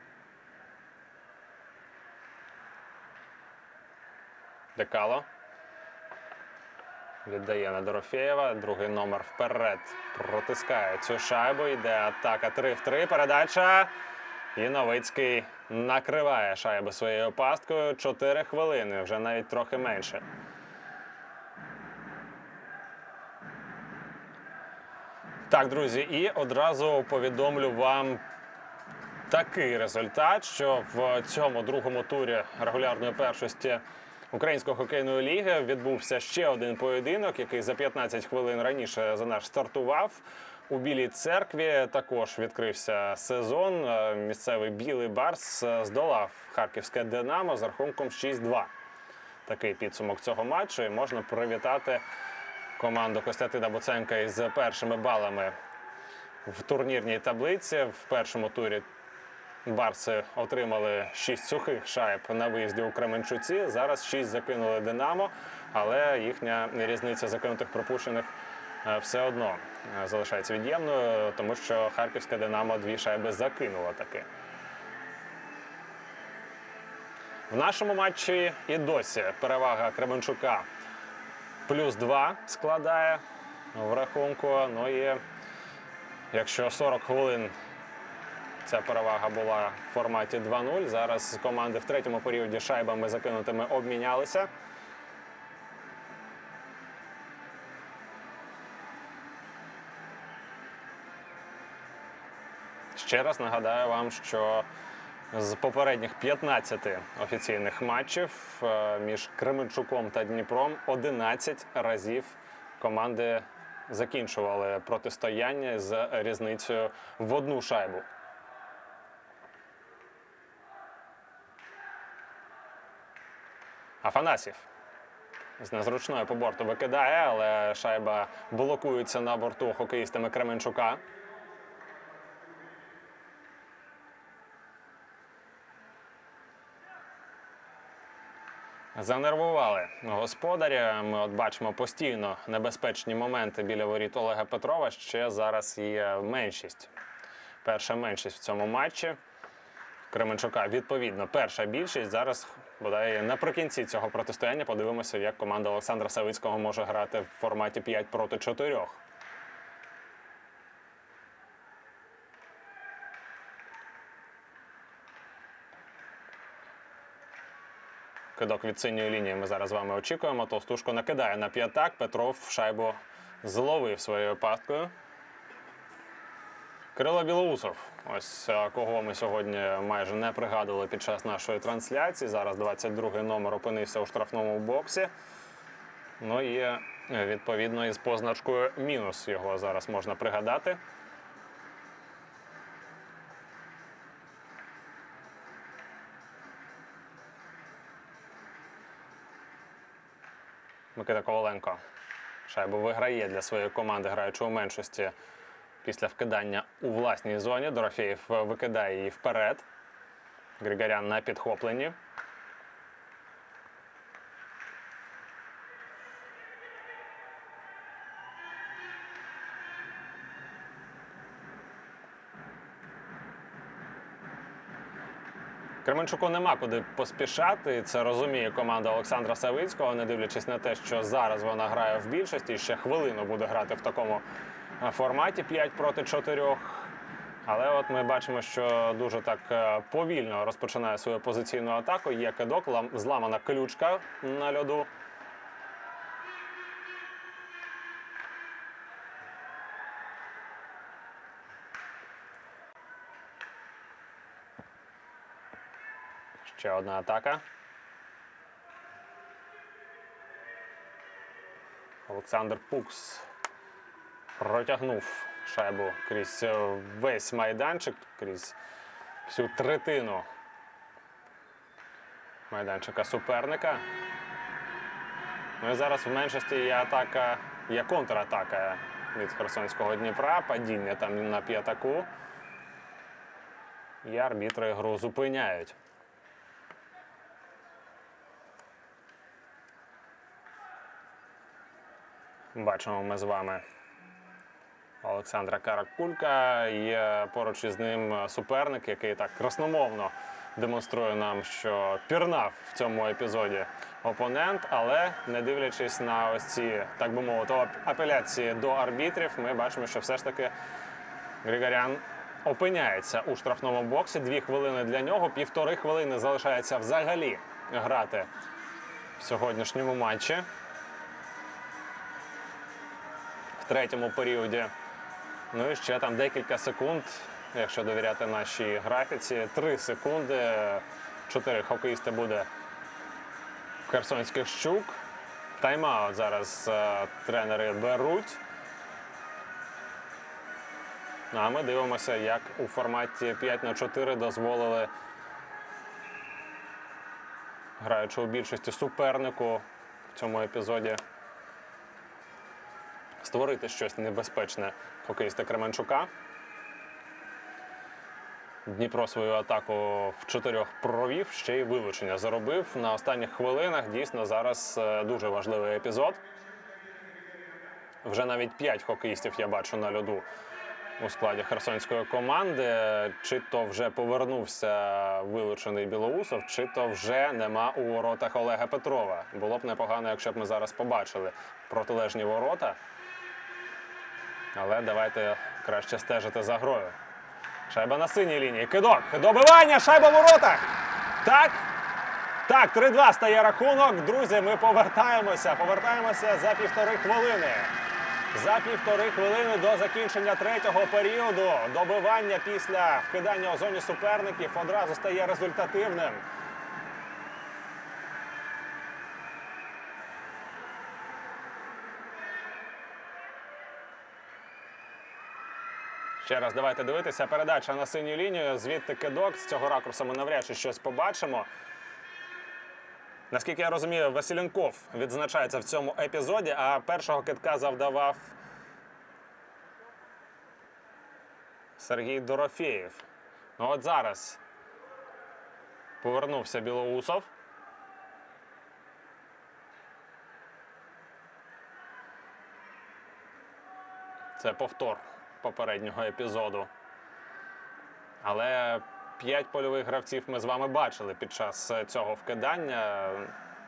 Декало. Віддає на Дорофєєва. Другий номер вперед. Протискає цю шайбу. Йде атака 3 в 3. Передача. І Новицький накриває шайбу своєю пасткою. 4 хвилини, вже навіть трохи менше. Так, друзі, і одразу повідомлю вам такий результат, що в цьому другому турі регулярної першості Української хокейної ліги відбувся ще один поєдинок, який за 15 хвилин раніше за наш стартував. У Білій церкві також відкрився сезон. Е, Місцевий білий барс е, здолав харківське Динамо з рахунком 6-2. Такий підсумок цього матчу. І можна привітати команду Костянтина Буценка із першими балами в турнірній таблиці. В першому турі Барси отримали 6 сухих шайб на виїзді у Кременчуці. Зараз 6 закинули Динамо, але їхня різниця закинутих пропущених е, все одно е, залишається від'ємною, тому що харківська Динамо дві шайби закинула таки. В нашому матчі і досі перевага Кременчука плюс 2 складає в рахунку. Ну і якщо 40 хвилин ця перевага була в форматі 2-0. Зараз команди в третьому періоді шайбами закинутими обмінялися. Ще раз нагадаю вам, що з попередніх 15 офіційних матчів е, між Кременчуком та Дніпром 11 разів команди закінчували протистояння з різницею в одну шайбу. Афанасів. З незручної по борту викидає, але шайба блокується на борту хокеїстами Кременчука. Занервували господаря. Ми от бачимо постійно небезпечні моменти біля воріт Олега Петрова. Ще зараз є меншість. Перша меншість в цьому матчі. Кременчука відповідно перша більшість. Зараз бодай наприкінці цього протистояння подивимося, як команда Олександра Савицького може грати в форматі 5 проти 4. Кидок від синьої лінії ми зараз з вами очікуємо. Товстушко накидає на п'ятак. Петров шайбу зловив своєю пасткою. Кирило Білоусов. Ось е, кого ми сьогодні майже не пригадували під час нашої трансляції. Зараз 22-й номер опинився у штрафному боксі. Ну і е, відповідно із позначкою мінус його зараз можна пригадати. Микита Коваленко шайбу виграє для своєї команди, граючи у меншості після вкидання у власній зоні. Дорофєєв викидає її вперед. Григорян на підхопленні. Кременчуку нема куди поспішати. Це розуміє команда Олександра Савицького, не дивлячись на те, що зараз вона грає в більшості. Ще хвилину буде грати в такому е, форматі 5 проти 4. Але от ми бачимо, що дуже так е, повільно розпочинає свою позиційну атаку. Є кидок, зламана ключка на льоду. Ще одна атака. Олександр Пукс протягнув шайбу крізь е, весь майданчик, крізь всю третину майданчика суперника. Ну і зараз в меншості є атака, є контратака від Херсонського Дніпра, падіння там на п'ятаку. І арбітри гру зупиняють. Бачимо ми з вами Олександра Каракулька. Є поруч із ним суперник, який так красномовно демонструє нам, що пірнав в цьому епізоді опонент, але не дивлячись на ось ці, так би мовити, апеляції до арбітрів, ми бачимо, що все ж таки Григорян опиняється у штрафному боксі. Дві хвилини для нього, півтори хвилини залишається взагалі грати в сьогоднішньому матчі. В третьому періоді. Ну і ще там декілька секунд, якщо довіряти нашій графіці, три секунди. Чотири хокеїсти буде в Херсонських щук. Тайм-аут зараз е, тренери беруть. Ну, А ми дивимося, як у форматі 5 на 4 дозволили, граючи у більшості супернику в цьому епізоді, створити щось небезпечне хокеїста Кременчука. Дніпро свою атаку в чотирьох провів, ще й вилучення заробив. На останніх хвилинах дійсно зараз е, дуже важливий епізод. Вже навіть п'ять хокеїстів я бачу на льоду у складі херсонської команди. Чи то вже повернувся вилучений Білоусов, чи то вже нема у воротах Олега Петрова. Було б непогано, якщо б ми зараз побачили протилежні ворота. Але давайте краще стежити за грою. Шайба на синій лінії. Кидок. Добивання. Шайба в воротах. Так. Так, 3-2 стає рахунок. Друзі, ми повертаємося. Повертаємося за півтори хвилини. За півтори хвилини до закінчення третього періоду. Добивання після вкидання у зоні суперників одразу стає результативним. Ще раз давайте дивитися. Передача на синю лінію. Звідти кидок. З цього ракурсу ми навряд чи щось побачимо. Наскільки я розумію, Василенков відзначається в цьому епізоді, а першого китка завдавав Сергій Дорофєєв. Ну от зараз повернувся Білоусов. Це повтор попереднього епізоду. Але п'ять польових гравців ми з вами бачили під час е, цього вкидання.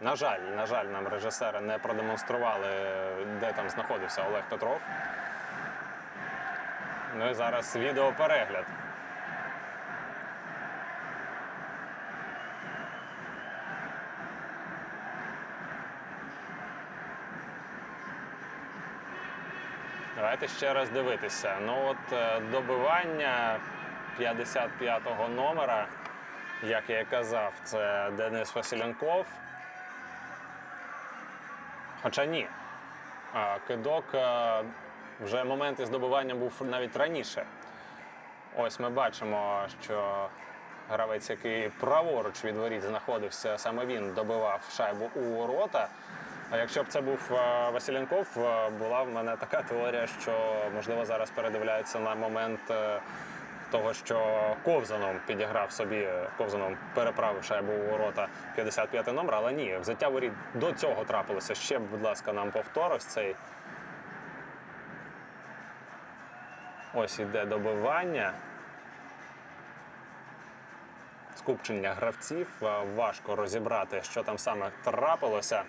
На жаль, на жаль, нам режисери не продемонстрували, де там знаходився Олег Петров. Ну і зараз відеоперегляд. Давайте ще раз дивитися. Ну от е, добивання 55-го номера, як я і казав, це Денис Василенков. Хоча ні. Кидок е, вже момент із добиванням був навіть раніше. Ось ми бачимо, що гравець, який праворуч від воріт знаходився, саме він добивав шайбу у ворота. А якщо б це був е, Василенков, е, була в мене така теорія, що можливо зараз передивляється на момент е, того, що Ковзаном підіграв собі, Ковзаном переправив шайбу у ворота 55 номер, але ні, взяття воріт до цього трапилося. Ще, будь ласка, нам повтор цей. Ось іде добивання. Скупчення гравців. Важко розібрати, що там саме трапилося.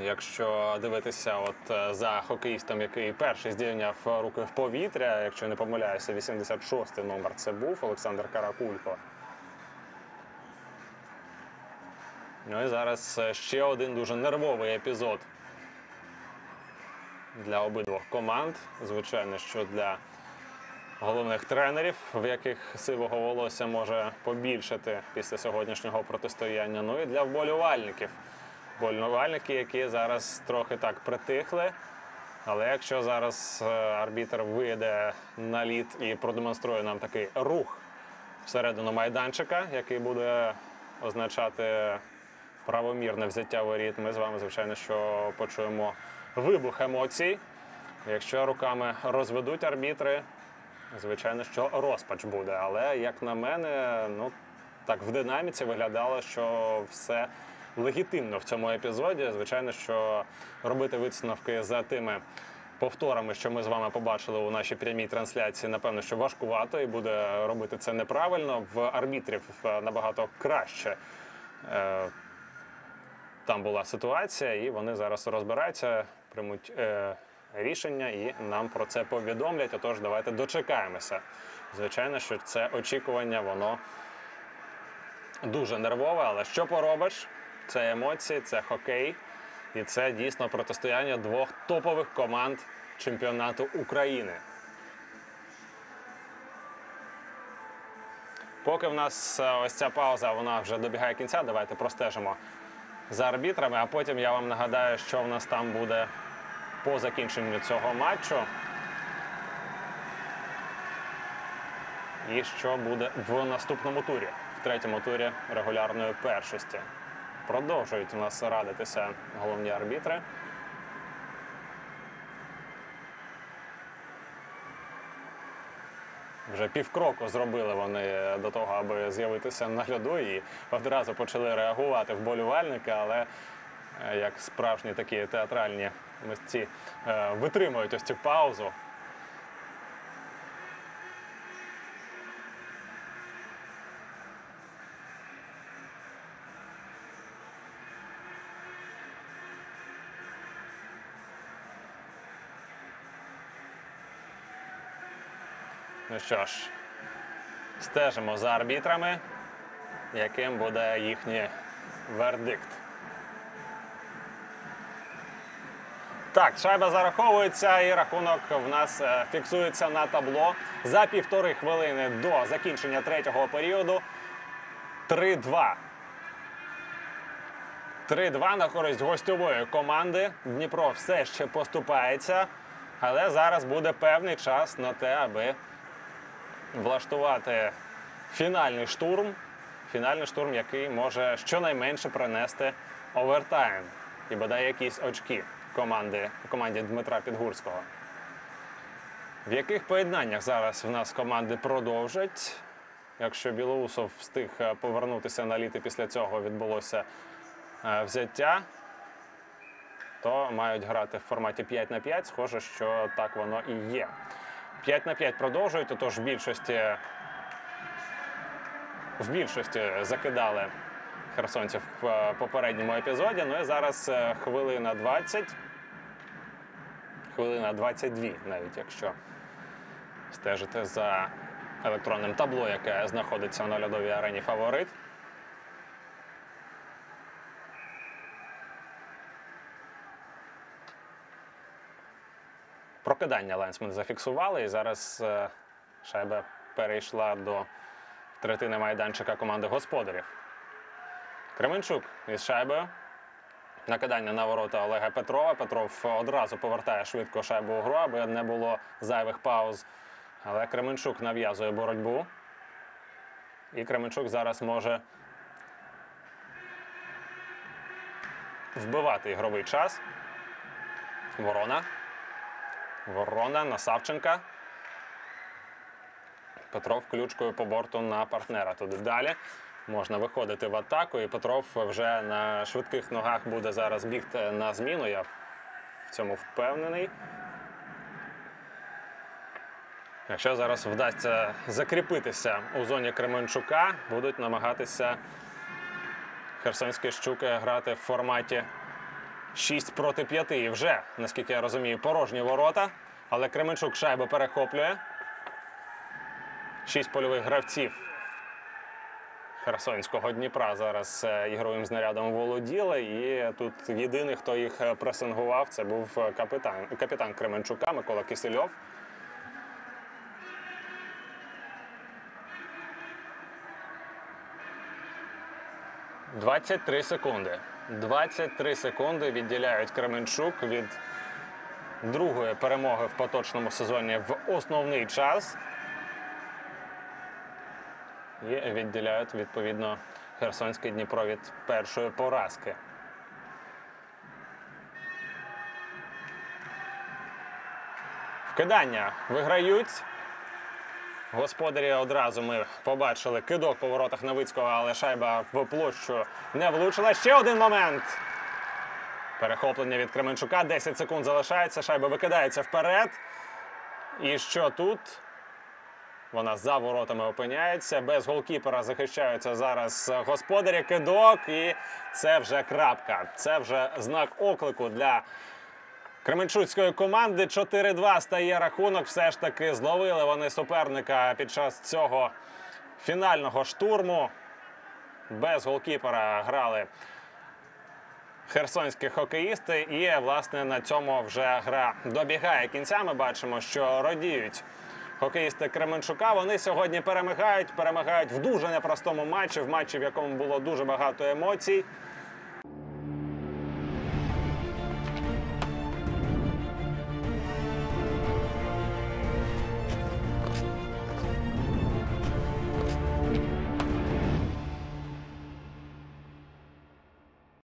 Якщо дивитися от е, за хокеїстом, який перший здійняв руки в повітря, якщо не помиляюся, 86-й номер це був Олександр Каракулько. Ну і зараз е, ще один дуже нервовий епізод для обидвох команд. Звичайно, що для головних тренерів, в яких сивого волосся може побільшати після сьогоднішнього протистояння. Ну і для вболівальників. Вболівальники, які зараз трохи так притихли. Але якщо зараз е, арбітр вийде на лід і продемонструє нам такий рух всередину майданчика, який буде означати правомірне взяття воріт, ми з вами, звичайно, що почуємо вибух емоцій. Якщо руками розведуть арбітри, звичайно, що розпач буде. Але як на мене, ну так в динаміці виглядало, що все легітимно в цьому епізоді. Звичайно, що робити висновки за тими повторами, що ми з вами побачили у нашій прямій трансляції, напевно, що важкувато і буде робити це неправильно. В арбітрів е, набагато краще. Е, Там була ситуація, і вони зараз розбираються, приймуть е, рішення і нам про це повідомлять. Отож, давайте дочекаємося. Звичайно, що це очікування, воно дуже нервове, але що поробиш? Це емоції, це хокей, і це дійсно протистояння двох топових команд чемпіонату України. Поки в нас е, ось ця пауза вона вже добігає кінця, давайте простежимо за арбітрами, а потім я вам нагадаю, що в нас там буде по закінченню цього матчу. І що буде в наступному турі, в третьому турі регулярної першості. Продовжують у нас радитися головні арбітри. Вже півкроку зробили вони до того, аби з'явитися на льоду, і одразу почали реагувати вболівальники, але е, як справжні такі театральні митці е, витримують ось цю паузу. Ну що ж, стежимо за арбітрами, яким буде їхній вердикт. Так, шайба зараховується і рахунок в нас е, фіксується на табло за півтори хвилини до закінчення третього періоду. 3-2. 3-2 на користь гостьової команди. Дніпро все ще поступається, але зараз буде певний час на те, аби влаштувати фінальний штурм. Фінальний штурм, який може щонайменше принести овертайм і бодай якісь очки команди, команді Дмитра Підгурського. В яких поєднаннях зараз в нас команди продовжать? Якщо Білоусов встиг е, повернутися на літ і після цього відбулося е, взяття, то мають грати в форматі 5 на 5. Схоже, що так воно і є. 5 на 5 продовжують, отож в більшості, в більшості закидали херсонців в е, попередньому епізоді. Ну і зараз е, хвилина 20. Хвилина 22, навіть якщо стежити за електронним табло, яке знаходиться на льодовій арені фаворит. Прокидання Лайнсмен зафіксували, і зараз е, шайба перейшла до третини майданчика команди господарів. Кременчук із шайбою. Накидання на ворота Олега Петрова. Петров одразу повертає швидко шайбу у гру, аби не було зайвих пауз. Але Кременчук нав'язує боротьбу. І Кременчук зараз може вбивати ігровий час. Ворона. Ворона на Савченка. Петров ключкою по борту на партнера. Туди далі. Можна виходити в атаку, і Петров вже на швидких ногах буде зараз бігти на зміну. Я в цьому впевнений. Якщо зараз вдасться закріпитися у зоні Кременчука, будуть намагатися херсонські щуки грати в форматі 6 проти 5. І вже, наскільки я розумію, порожні ворота. Але Кременчук шайбу перехоплює. Шість польових гравців Херсонського Дніпра зараз е, ігровим знарядом володіли. І тут єдиний, хто їх е, пресингував, це був е, капітан, капітан Кременчука Микола Кисельов. Двадцять три секунди. 23 секунди відділяють Кременчук від другої перемоги в поточному сезоні в основний час. І відділяють відповідно Херсонське Дніпро від першої поразки. Вкидання виграють. Господарі одразу ми побачили кидок по воротах Новицького, але шайба в площу не влучила. Ще один момент. Перехоплення від Кременчука. 10 секунд залишається. Шайба викидається вперед. І що тут? Вона за воротами опиняється. Без голкіпера захищаються зараз господарі. Кидок. І це вже крапка. Це вже знак оклику для Кременчуцької команди 4-2 стає рахунок. Все ж таки зловили вони суперника під час цього фінального штурму. Без голкіпера грали херсонські хокеїсти. І, власне, на цьому вже гра добігає кінця. Ми бачимо, що радіють хокеїсти Кременчука. Вони сьогодні перемагають, перемагають в дуже непростому матчі, в матчі, в якому було дуже багато емоцій.